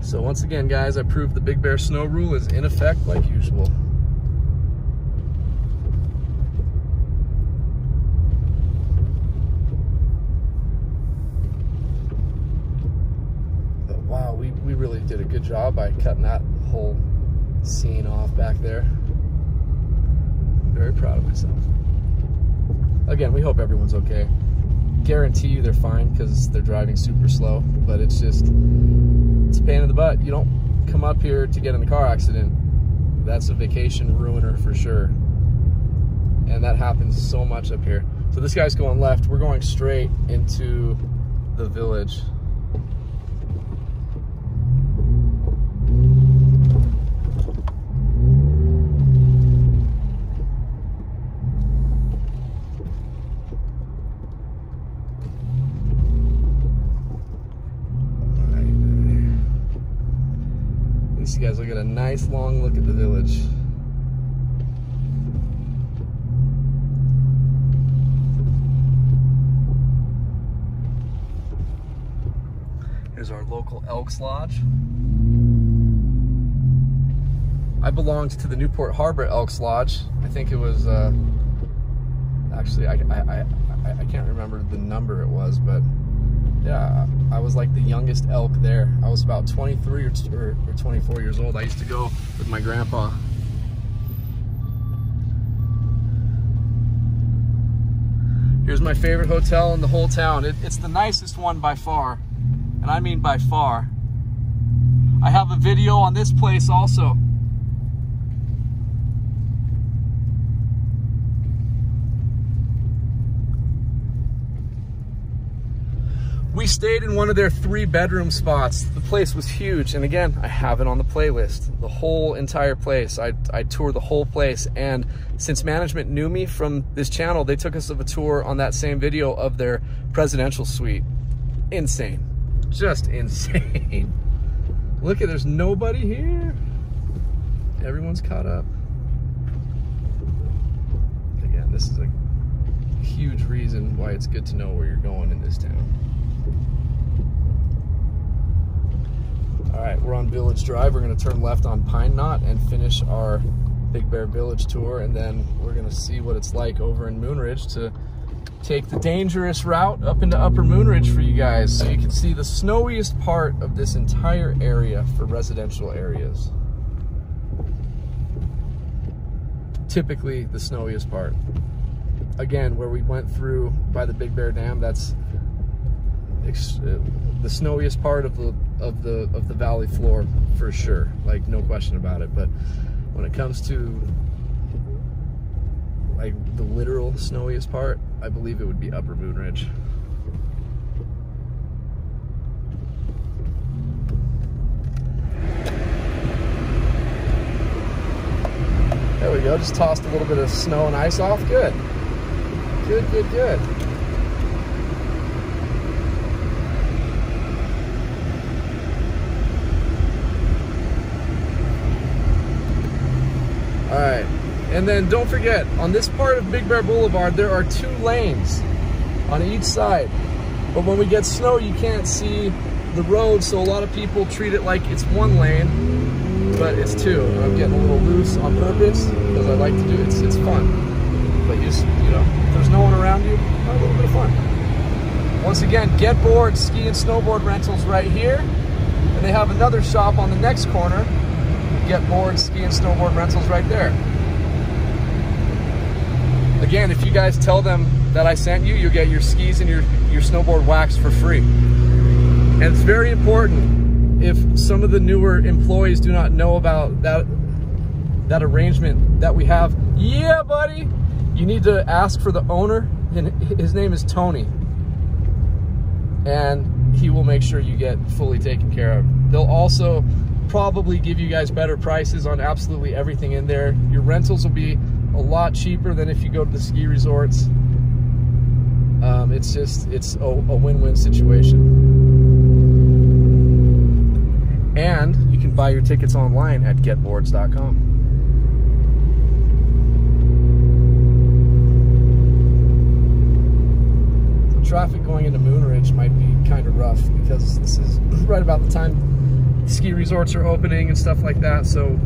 So once again, guys, I proved the Big Bear Snow Rule is in effect like usual. But wow, we, we really did a good job by cutting that whole scene off back there. Very proud of myself. Again, we hope everyone's okay. Guarantee you they're fine because they're driving super slow, but it's just, it's a pain in the butt. You don't come up here to get in a car accident. That's a vacation ruiner for sure. And that happens so much up here. So this guy's going left. We're going straight into the village. These guys will get a nice long look at the village. Here's our local Elks Lodge. I belonged to the Newport Harbor Elks Lodge. I think it was, uh, actually, I, I, I, I can't remember the number it was, but yeah, uh, I was like the youngest elk there. I was about 23 or, or, or 24 years old. I used to go with my grandpa. Here's my favorite hotel in the whole town. It, it's the nicest one by far, and I mean by far. I have a video on this place also. We stayed in one of their three bedroom spots. The place was huge. And again, I have it on the playlist, the whole entire place. I, I toured the whole place. And since management knew me from this channel, they took us of a tour on that same video of their presidential suite. Insane, just insane. Look at, there's nobody here. Everyone's caught up. Again, this is a huge reason why it's good to know where you're going in this town. All right, we're on Village Drive. We're gonna turn left on Pine Knot and finish our Big Bear Village tour, and then we're gonna see what it's like over in Moonridge to take the dangerous route up into Upper Moonridge for you guys so you can see the snowiest part of this entire area for residential areas. Typically the snowiest part. Again, where we went through by the Big Bear Dam, that's Uh, the snowiest part of the of the of the valley floor for sure. Like no question about it. But when it comes to like the literal snowiest part I believe it would be upper Moonridge. There we go. Just tossed a little bit of snow and ice off. Good. Good good good All right. And then don't forget, on this part of Big Bear Boulevard, there are two lanes. on each side. But when we get snow, you can't see the road, so a lot of people treat it like it's one lane, but it's two. I'm getting a little loose on purpose because I like to do it. It's, it's fun. But you, just, you know, if there's no one around you, have a little bit of fun. Once again, Getboards Ski and Snowboard Rentals right here. And they have another shop on the next corner, Getboards Ski and Snowboard Rentals right there. Again, if you guys tell them that I sent you, you'll get your skis and your, your snowboard waxed for free. And it's very important if some of the newer employees do not know about that, that arrangement that we have. Yeah, buddy. You need to ask for the owner, and his name is Tony. And he will make sure you get fully taken care of. They'll also probably give you guys better prices on absolutely everything in there. Your rentals will be a lot cheaper than if you go to the ski resorts. Um, it's just, it's a, a win-win situation. And you can buy your tickets online at getboards.com. traffic going into Moonridge might be kind of rough because this is right about the time ski resorts are opening and stuff like that. So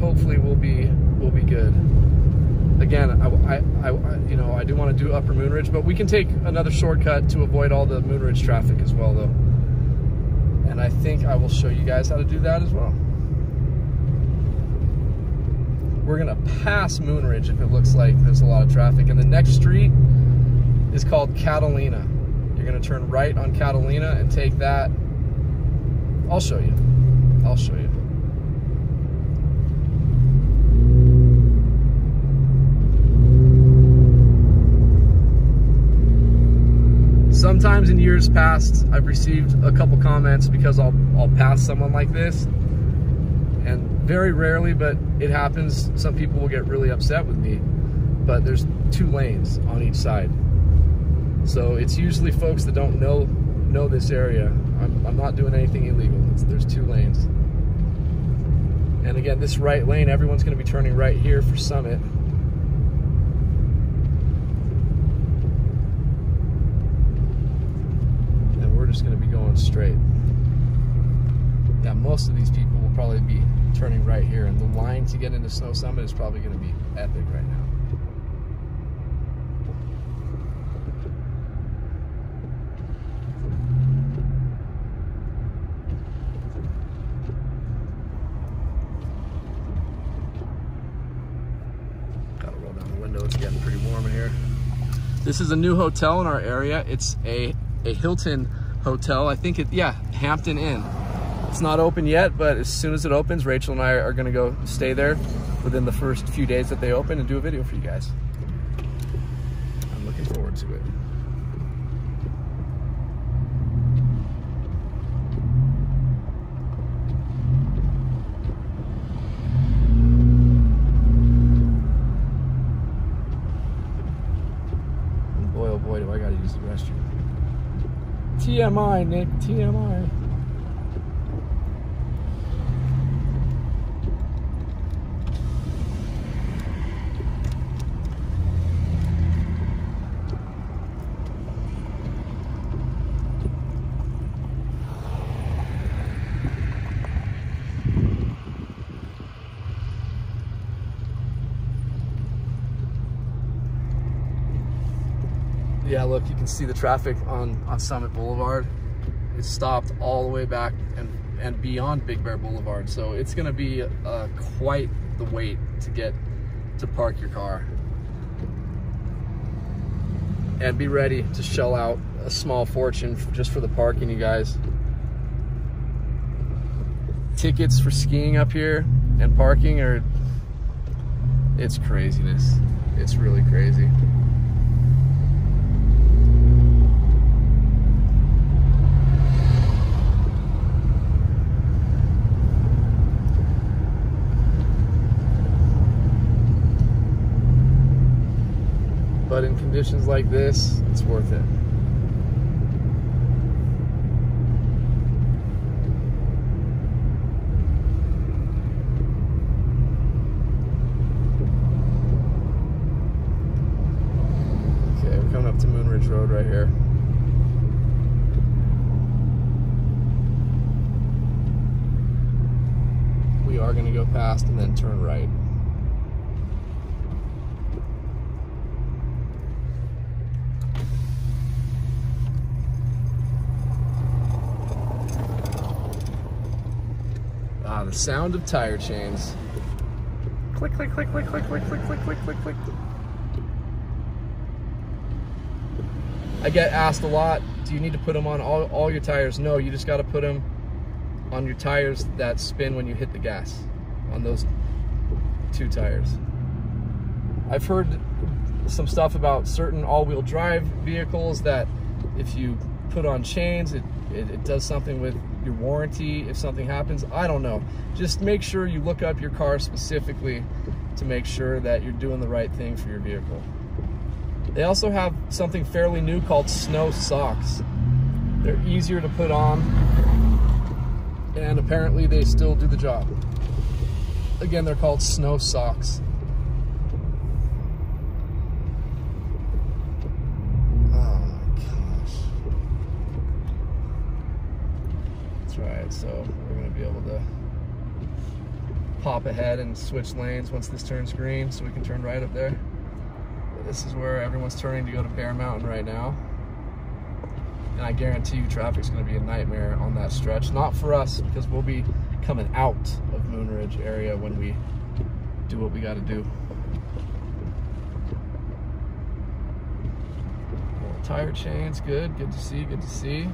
hopefully we'll be we'll be good. Again, I, I, I you know I do want to do Upper Moonridge, but we can take another shortcut to avoid all the Moonridge traffic as well, though. And I think I will show you guys how to do that as well. We're gonna pass Moonridge if it looks like there's a lot of traffic. And the next street is called Catalina. You're gonna turn right on Catalina and take that. I'll show you. I'll show you. sometimes in years past, I've received a couple comments because I'll, I'll pass someone like this. And very rarely, but it happens, some people will get really upset with me. But there's two lanes on each side. So it's usually folks that don't know know this area. I'm, I'm not doing anything illegal. It's, there's two lanes. And again, this right lane, everyone's gonna be turning right here for Summit. And we're just going to be going straight. Now, most of these people will probably be turning right here, and the line to get into Snow Summit is probably going to be epic right now. Gotta roll down the window, it's getting pretty warm in here. This is a new hotel in our area. It's a, a Hilton hotel. I think it, yeah, Hampton Inn. It's not open yet, but as soon as it opens, Rachel and I are gonna go stay there within the first few days that they open and do a video for you guys. I'm looking forward to it. boy, oh boy, do I gotta use the restroom. TMI, Nick, TMI. Yeah, look, you can see the traffic on, on Summit Boulevard. It's stopped all the way back and, and beyond Big Bear Boulevard. So it's gonna be uh, quite the wait to get to park your car. And be ready to shell out a small fortune just for the parking, you guys. Tickets for skiing up here and parking are, it's craziness. It's really crazy. But in conditions like this, it's worth it. Okay, we're coming up to Moonridge Moonridge Road right here. We are going to go past and then turn right. Ah, the sound of tire chains. Click, click, click, click, click, click, click, click, click, click, click. I get asked a lot, do you need to put them on all, all your tires? No, you just got to put them on your tires that spin when you hit the gas, on those two tires. I've heard some stuff about certain all-wheel drive vehicles that if you put on chains, it, it, it does something with your warranty if something happens. I don't know. Just make sure you look up your car specifically to make sure that you're doing the right thing for your vehicle. They also have something fairly new called snow socks. They're easier to put on and apparently they still do the job. Again, they're called snow socks. So we're gonna be able to pop ahead and switch lanes once this turns green so we can turn right up there. This is where everyone's turning to go to Bear Mountain right now. And I guarantee you traffic's gonna be a nightmare on that stretch. Not for us, because we'll be coming out of Moonridge area when we do what we gotta do. Tire chains, good, good to see, good to see.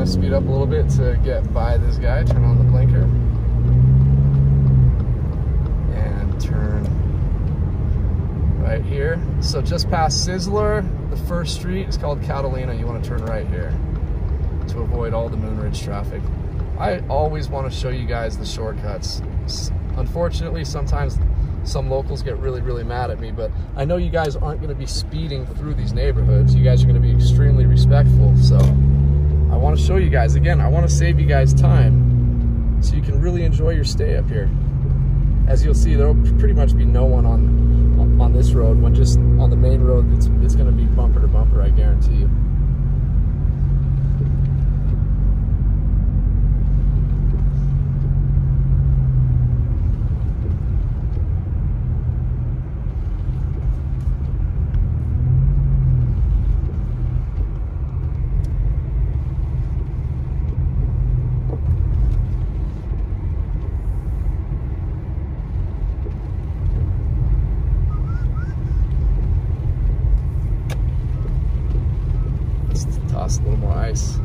kind of speed up a little bit to get by this guy, turn on the blinker. And turn right here. So just past Sizzler, the first street is called Catalina. You want to turn right here to avoid all the Moonridge traffic. I always want to show you guys the shortcuts. Unfortunately, sometimes some locals get really, really mad at me, but I know you guys aren't going to be speeding through these neighborhoods. You guys are going to be extremely respectful, so I want to show you guys, again, I want to save you guys time so you can really enjoy your stay up here. As you'll see, there'll pretty much be no one on on this road when just on the main road, it's, it's going to be bumper to bumper, I guarantee you. a little more ice.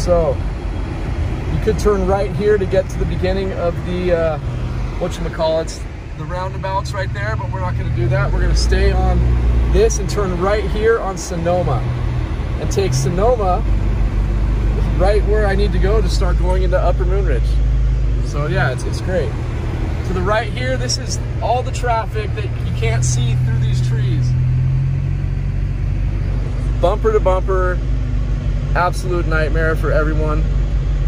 So you could turn right here to get to the beginning of the, uh, whatchamacallits, the roundabouts right there, but we're not gonna do that. We're gonna stay on this and turn right here on Sonoma and take Sonoma right where I need to go to start going into Upper Moonridge. So yeah, it's, it's great. To the right here, this is all the traffic that you can't see through these trees. Bumper to bumper, absolute nightmare for everyone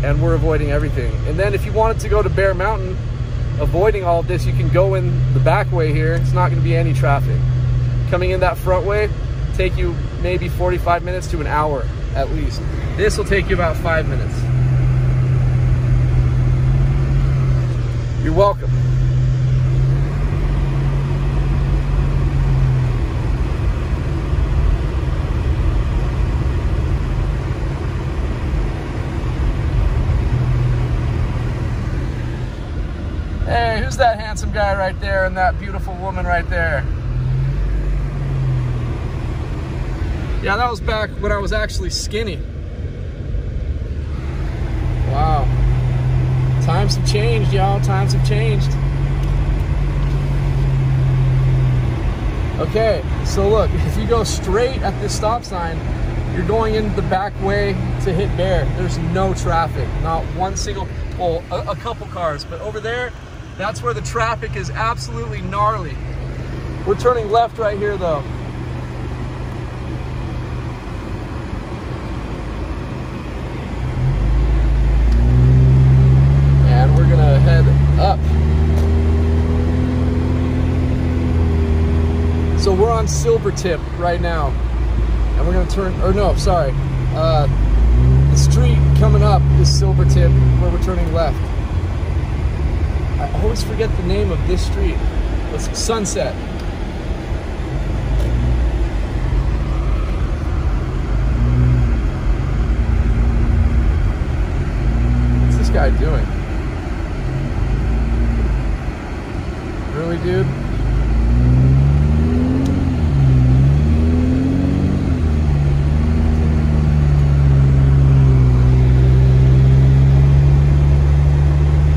and we're avoiding everything. And then if you wanted to go to Bear Mountain, avoiding all of this, you can go in the back way here. It's not gonna be any traffic. Coming in that front way, take you maybe 45 minutes to an hour at least. This will take you about five minutes. You're welcome. who's that handsome guy right there and that beautiful woman right there? Yeah, that was back when I was actually skinny. Wow. Times have changed, y'all. Times have changed. Okay, so look, if you go straight at this stop sign, you're going in the back way to hit Bear. There's no traffic, not one single, well, a, a couple cars, but over there, that's where the traffic is absolutely gnarly. We're turning left right here though. And we're gonna head up. So we're on Silvertip right now. And we're gonna turn, or no, sorry. Uh, the street coming up is Silvertip where we're turning left. I always forget the name of this street. It's Sunset. What's this guy doing? Really, dude?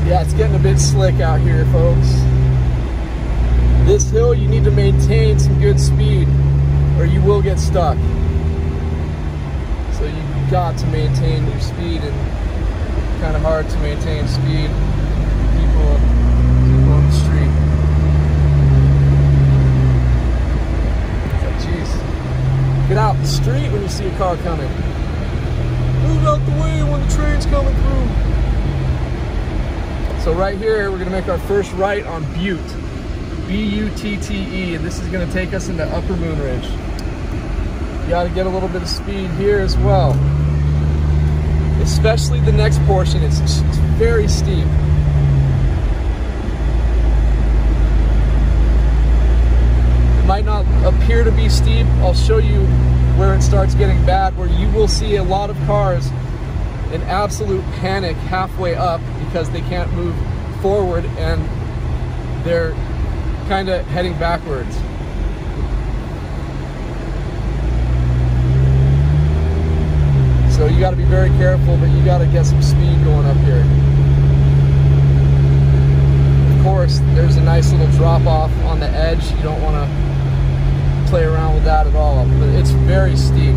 Yeah, it's getting a bit slick out here, folks. This hill, you need to maintain some good speed or you will get stuck. So you've got to maintain your speed and kind of hard to maintain speed. People, people on the street. Get out the street when you see a car coming. Move out the way when the train's coming through. So right here, we're gonna make our first right on Butte. B-U-T-T-E, and this is gonna take us into Upper Moonridge. You gotta get a little bit of speed here as well. Especially the next portion, it's, it's very steep. It might not appear to be steep. I'll show you where it starts getting bad, where you will see a lot of cars in absolute panic halfway up because they can't move forward and they're kind of heading backwards. So you got to be very careful, but you got to get some speed going up here. Of course, there's a nice little drop off on the edge. You don't want to play around with that at all, but it's very steep.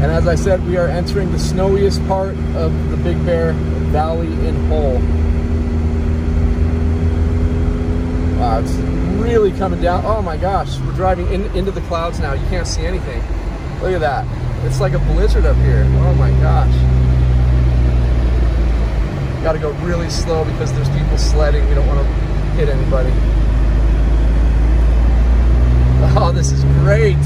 And as I said, we are entering the snowiest part of the Big Bear Valley in whole. Wow, it's really coming down. Oh my gosh, we're driving in, into the clouds now. You can't see anything. Look at that. It's like a blizzard up here. Oh my gosh. Got to go really slow because there's people sledding. We don't want to hit anybody. Oh, this is great.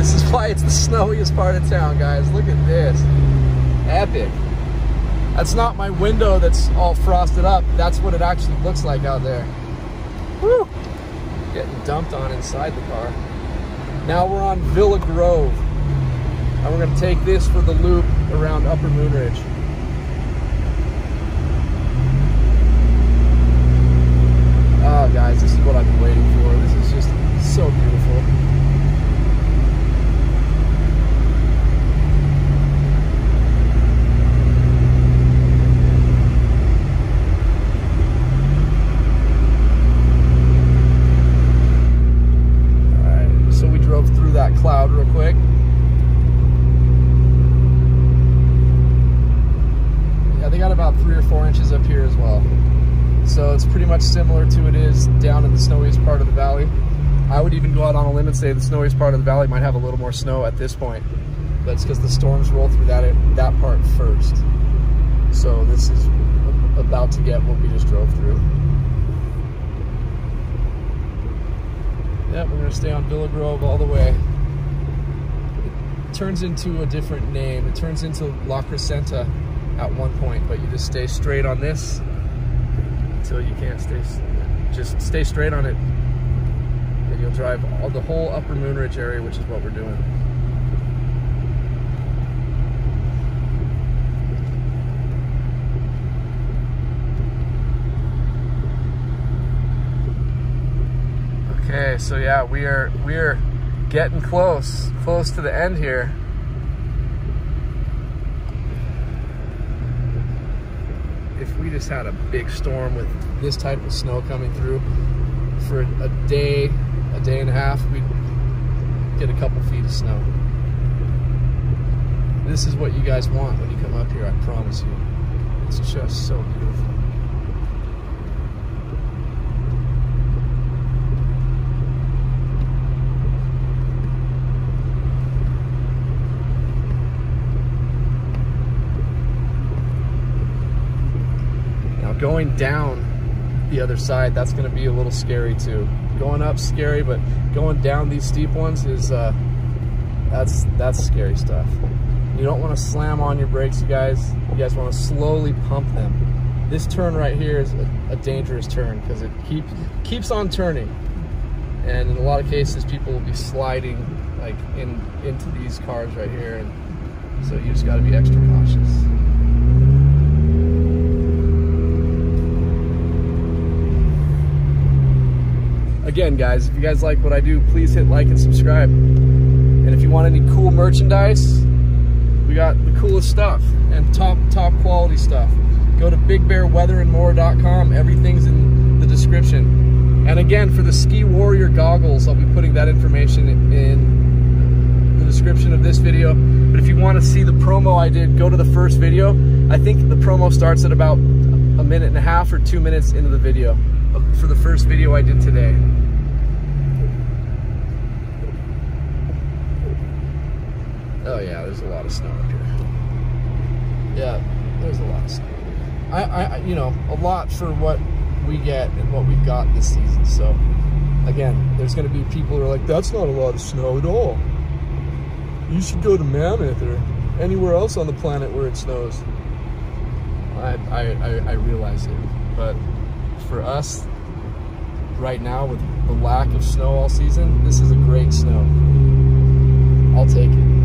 This is why it's the snowiest part of town, guys. Look at this. Epic. That's not my window that's all frosted up. That's what it actually looks like out there. Woo! Getting dumped on inside the car. Now we're on Villa Grove. And we're going to take this for the loop around Upper Moonridge. Oh, ah, guys, this is what I've been waiting for. This is just so beautiful. so we drove through that cloud real quick. Yeah, they got about three or four inches up here as well. So it's pretty much similar to it is down in the snowiest part of the valley. I would even go out on a limb and say the snowiest part of the valley might have a little more snow at this point. That's because the storms roll through that that part first. So this is about to get what we just drove through. Yep, we're gonna stay on Villa Grove all the way. It turns into a different name. It turns into La Crescenta at one point, but you just stay straight on this until you can't stay, just stay straight on it you'll drive all, the whole upper Moonridge area, which is what we're doing. Okay, so yeah, we are we are getting close, close to the end here. If we just had a big storm with this type of snow coming through for a day, a day and a half, we'd get a couple feet of snow. This is what you guys want when you come up here, I promise you. It's just so beautiful. Now going down the other side, that's gonna be a little scary too. Going up scary, but going down these steep ones is, uh, that's, that's scary stuff. You don't wanna slam on your brakes, you guys. You guys wanna slowly pump them. This turn right here is a, a dangerous turn because it keep, keeps on turning. And in a lot of cases, people will be sliding like in into these cars right here. And so you just gotta be extra cautious. Again, guys, if you guys like what I do, please hit like and subscribe. And if you want any cool merchandise, we got the coolest stuff and top top quality stuff. Go to bigbearweatherandmore.com. Everything's in the description. And again, for the Ski Warrior goggles, I'll be putting that information in the description of this video. But if you want to see the promo I did, go to the first video. I think the promo starts at about a minute and a half or two minutes into the video uh, for the first video I did today. Oh yeah, there's a lot of snow up here. Yeah, there's a lot of snow. I, I, you know, a lot for what we get and what we've got this season. So, again, there's going to be people who are like, that's not a lot of snow at all. You should go to Mammoth or anywhere else on the planet where it snows. I, I, I, I realize it, but for us, right now with the lack of snow all season, this is a great snow. I'll take it.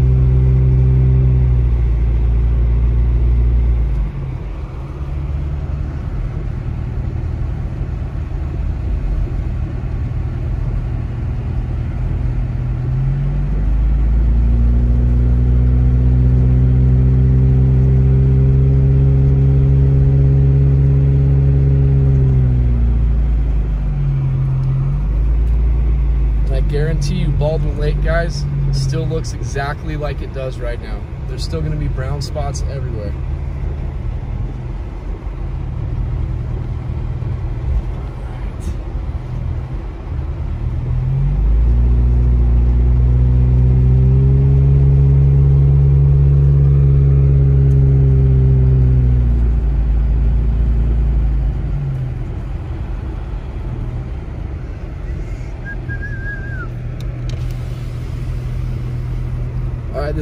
guarantee you Baldwin Lake, guys, still looks exactly like it does right now. There's still gonna be brown spots everywhere.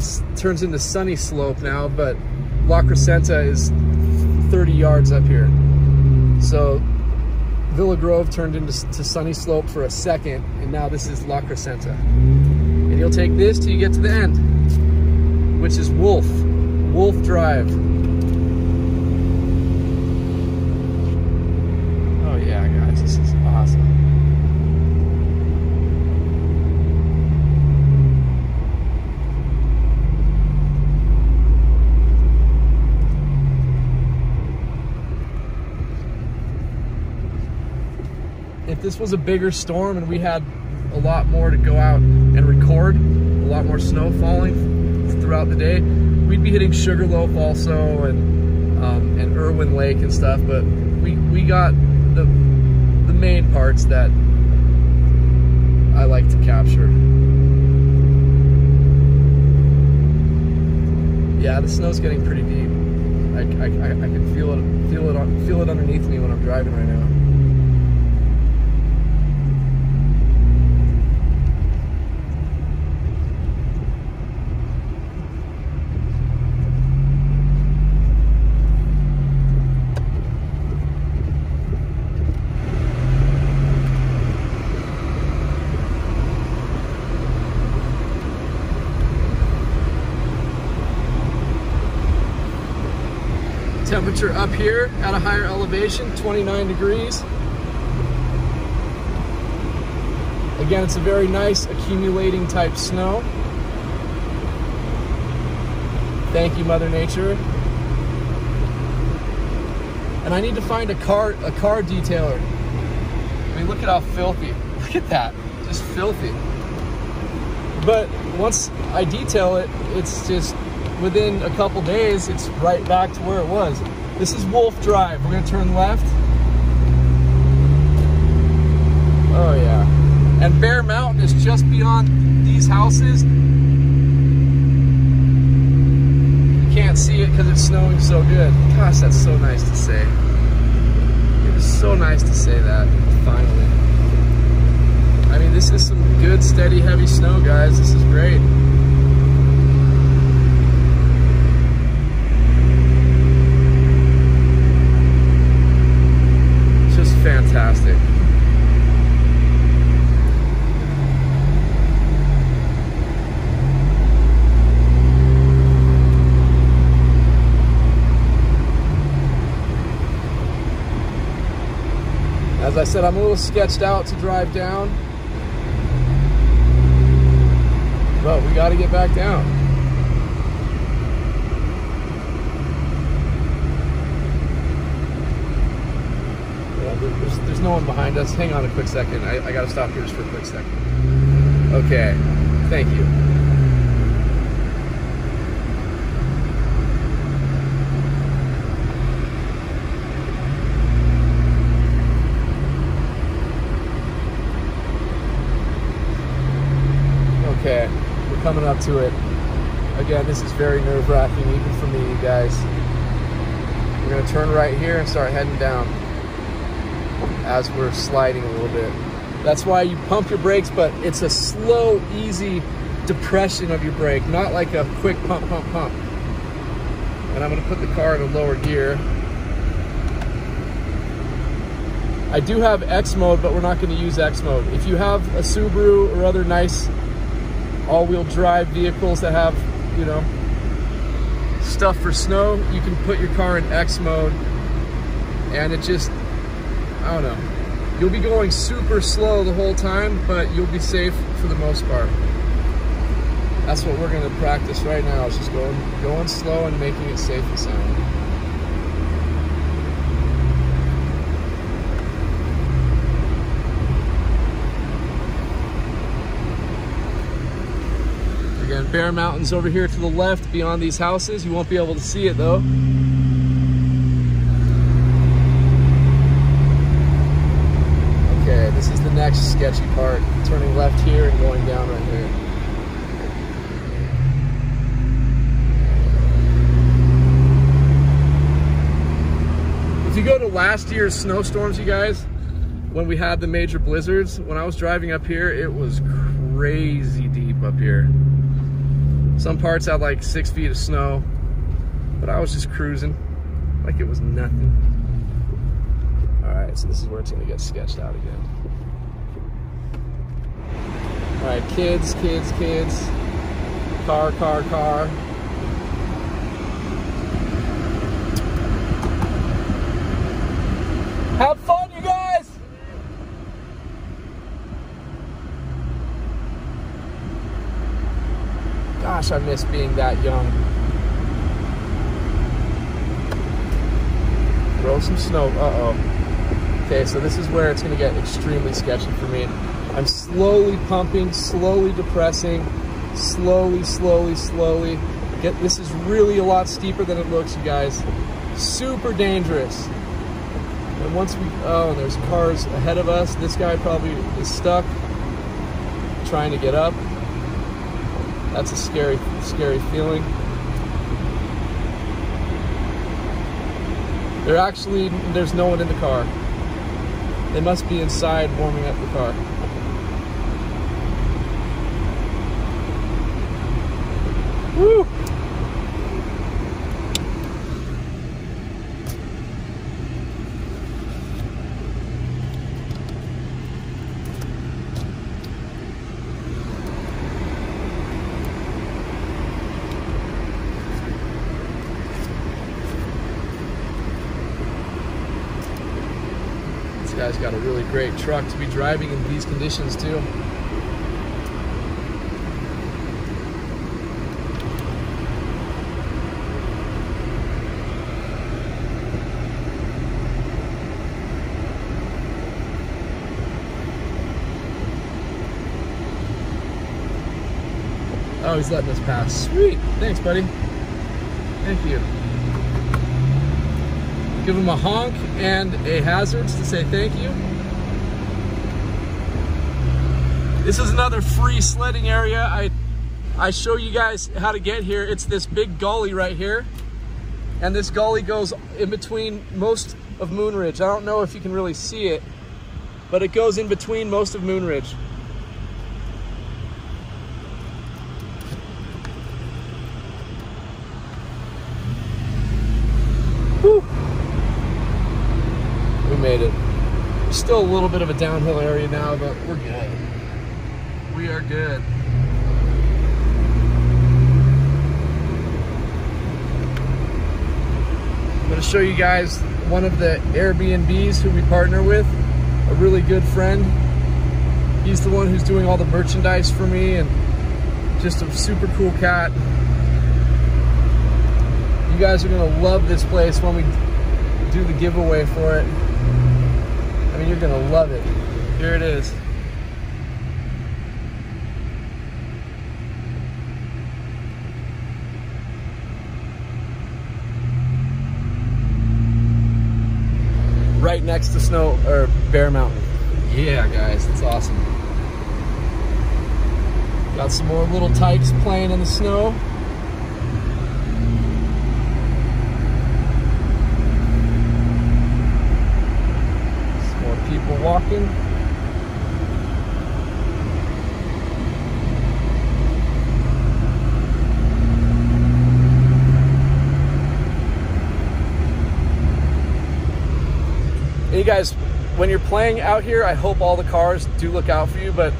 This turns into sunny slope now, but La Crescenta is 30 yards up here. So Villa Grove turned into sunny slope for a second, and now this is La Crescenta. And you'll take this till you get to the end, which is Wolf, Wolf Drive. Oh yeah, guys, this is awesome. if this was a bigger storm and we had a lot more to go out and record, a lot more snow falling throughout the day, we'd be hitting Sugarloaf also and um, and Erwin Lake and stuff. But we we got the the main parts that I like to capture. Yeah, the snow's getting pretty deep. I, I, I can feel it feel it feel it underneath me when I'm driving right now. temperature up here at a higher elevation, 29 degrees. Again, it's a very nice accumulating type snow. Thank you, Mother Nature. And I need to find a car a car detailer. I mean, look at how filthy. Look at that, just filthy. But once I detail it, it's just within a couple days, it's right back to where it was. This is Wolf Drive. We're gonna turn left. Oh yeah. And Bear Mountain is just beyond these houses. You can't see it because it's snowing so good. Gosh, that's so nice to say. It is so nice to say that, finally. I mean, this is some good, steady, heavy snow, guys. This is great. Just fantastic. As I said, I'm a little sketched out to drive down. But we got to get back down. Yeah, there's, there's no behind us. Hang on a quick second. I, I got to stop here just for a quick second. Okay. Thank you. Okay, we're coming up to it. Again, this is very nerve wracking, even for me, you guys. We're gonna turn right here and start heading down as we're sliding a little bit. That's why you pump your brakes, but it's a slow, easy depression of your brake, not like a quick pump, pump, pump. And I'm gonna put the car in a lower gear. I do have X mode, but we're not gonna use X mode. If you have a Subaru or other nice all-wheel drive vehicles that have, you know, stuff for snow, you can put your car in X mode and it just, I don't know. You'll be going super slow the whole time, but you'll be safe for the most part. That's what we're gonna practice right now, is just going, going slow and making it safe and sound. Bear Mountain's over here to the left beyond these houses. You won't be able to see it though. Okay, this is the next sketchy part. Turning left here and going down right here. If you go to last year's snowstorms, you guys, when we had the major blizzards, when I was driving up here, it was crazy deep up here. Some parts had like six feet of snow, but I was just cruising like it was nothing. All right, so this is where it's gonna get sketched out again. All right, kids, kids, kids. Car, car, car. Have fun, you guys! Gosh, I miss being that young. Throw some snow. Uh-oh. Okay, so this is where it's gonna get extremely sketchy for me. I'm slowly pumping, slowly depressing, slowly, slowly, slowly. Get This is really a lot steeper than it looks, you guys. Super dangerous. And once we, oh, there's cars ahead of us. This guy probably is stuck trying to get up. That's a scary, scary feeling. There actually, there's no one in the car. They must be inside warming up the car. great truck to be driving in these conditions too. Oh, he's letting us pass. Sweet. Thanks, buddy. Thank you. Give him a honk and a hazards to say thank you. This is another free sledding area. I I show you guys how to get here. It's this big gully right here. And this gully goes in between most of Moonridge. I don't know if you can really see it, but it goes in between most of Moonridge. Whew. We made it. Still a little bit of a downhill area now, but we're good. We are good. I'm going to show you guys one of the Airbnbs who we partner with, a really good friend. He's the one who's doing all the merchandise for me and just a super cool cat. You guys are gonna love this place when we do the giveaway for it. I mean, you're gonna love it. Here it is. Right next to Snow or Bear Mountain. Yeah, guys, it's awesome. Got some more little tykes playing in the snow. Some more people walking. You guys, when you're playing out here, I hope all the cars do look out for you. But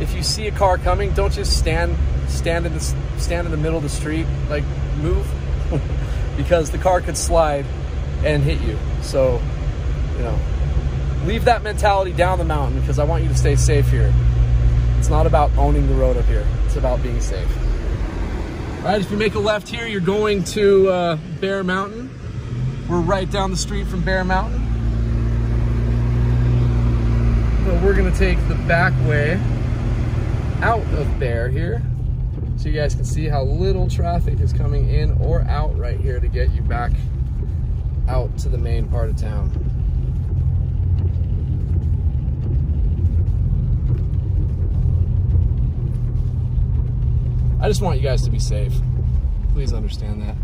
if you see a car coming, don't just stand stand in the stand in the middle of the street. Like move, because the car could slide and hit you. So, you know, leave that mentality down the mountain because I want you to stay safe here. It's not about owning the road up here. It's about being safe. All right, if you make a left here, you're going to uh, Bear Mountain. We're right down the street from Bear Mountain. But we're gonna take the back way out of Bear here so you guys can see how little traffic is coming in or out right here to get you back out to the main part of town. I just want you guys to be safe. Please understand that.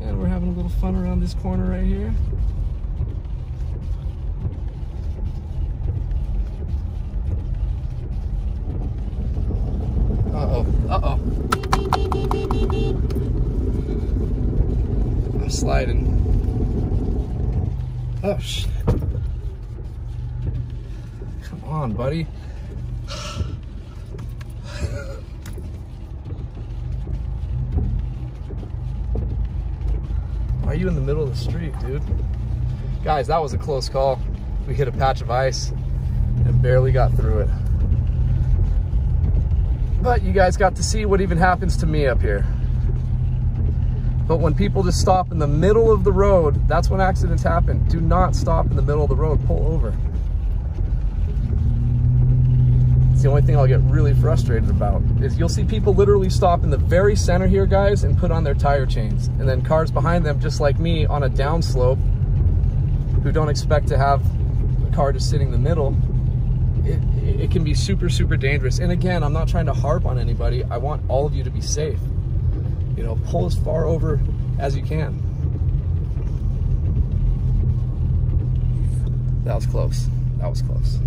And we're having a little fun around this corner right here. Uh-oh, uh-oh. I'm sliding. Oh, shit. Come on, buddy. Why are you in the middle of the street, dude? Guys, that was a close call. We hit a patch of ice and barely got through it. But you guys got to see what even happens to me up here. But when people just stop in the middle of the road, that's when accidents happen. Do not stop in the middle of the road, pull over. It's the only thing I'll get really frustrated about is you'll see people literally stop in the very center here, guys, and put on their tire chains. And then cars behind them, just like me, on a downslope, who don't expect to have a car just sitting in the middle, it, it can be super, super dangerous. And again, I'm not trying to harp on anybody. I want all of you to be safe. You know, pull as far over as you can. That was close. That was close.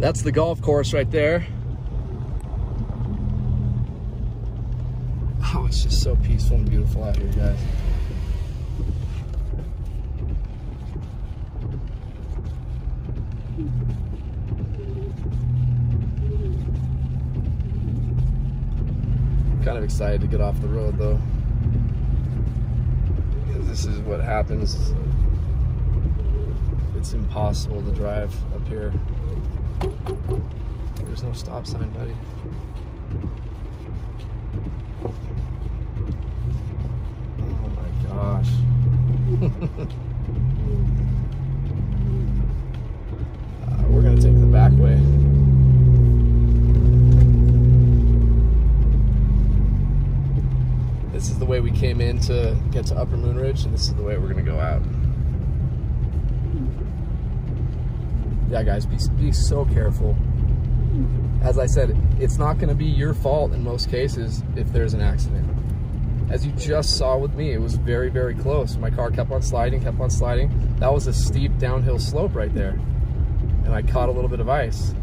That's the golf course right there. Oh, it's just so peaceful and beautiful out here, guys. kind of excited to get off the road though. This is what happens. It's impossible to drive up here There's no stop sign, buddy. Oh my gosh. uh, we're gonna take the back way. This is the way we came in to get to Upper Moonridge, and this is the way we're gonna go out. Yeah, guys, be, be so careful. As I said, it's not gonna be your fault in most cases if there's an accident. As you just saw with me, it was very, very close. My car kept on sliding, kept on sliding. That was a steep downhill slope right there. And I caught a little bit of ice.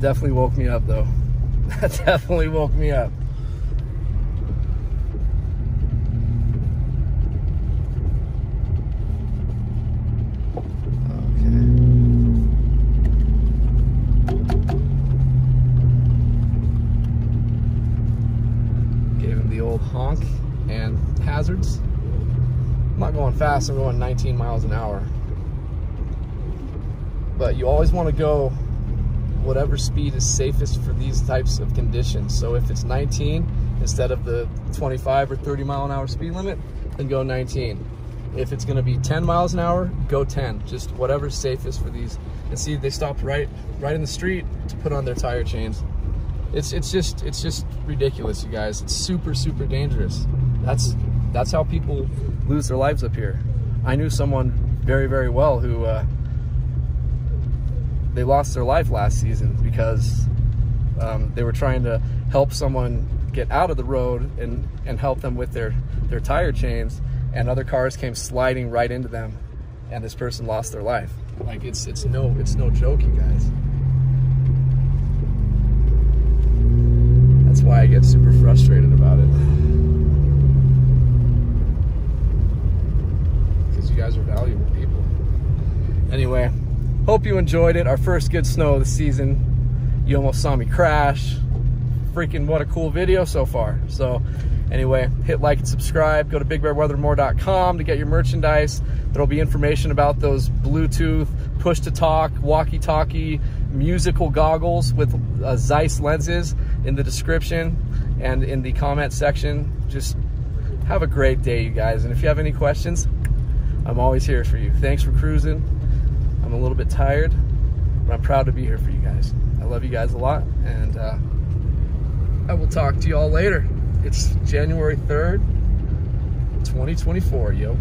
Definitely woke me up though. That definitely woke me up. Gave him the old honk and hazards. I'm not going fast, I'm going 19 miles an hour. But you always want to go whatever speed is safest for these types of conditions. So if it's 19 instead of the 25 or 30 mile an hour speed limit, then go 19. If it's gonna be 10 miles an hour, go 10. Just whatever's safest for these. And see, they stopped right, right in the street to put on their tire chains. It's it's just it's just ridiculous, you guys. It's super super dangerous. That's that's how people lose their lives up here. I knew someone very very well who. Uh, they lost their life last season because um, they were trying to help someone get out of the road and, and help them with their, their tire chains and other cars came sliding right into them and this person lost their life. Like it's it's no it's no joke, you guys. That's why I get super frustrated about it. Because you guys are valuable people. Anyway, Hope you enjoyed it. Our first good snow of the season. You almost saw me crash. Freaking what a cool video so far. So anyway, hit like and subscribe. Go to bigbearweathermore.com to get your merchandise. There'll be information about those Bluetooth, push-to-talk, walkie-talkie, musical goggles with uh, Zeiss lenses in the description and in the comment section. Just have a great day, you guys. And if you have any questions, I'm always here for you. Thanks for cruising. I'm a little bit tired, but I'm proud to be here for you guys. I love you guys a lot, and uh, I will talk to you all later. It's January 3rd, 2024, yo.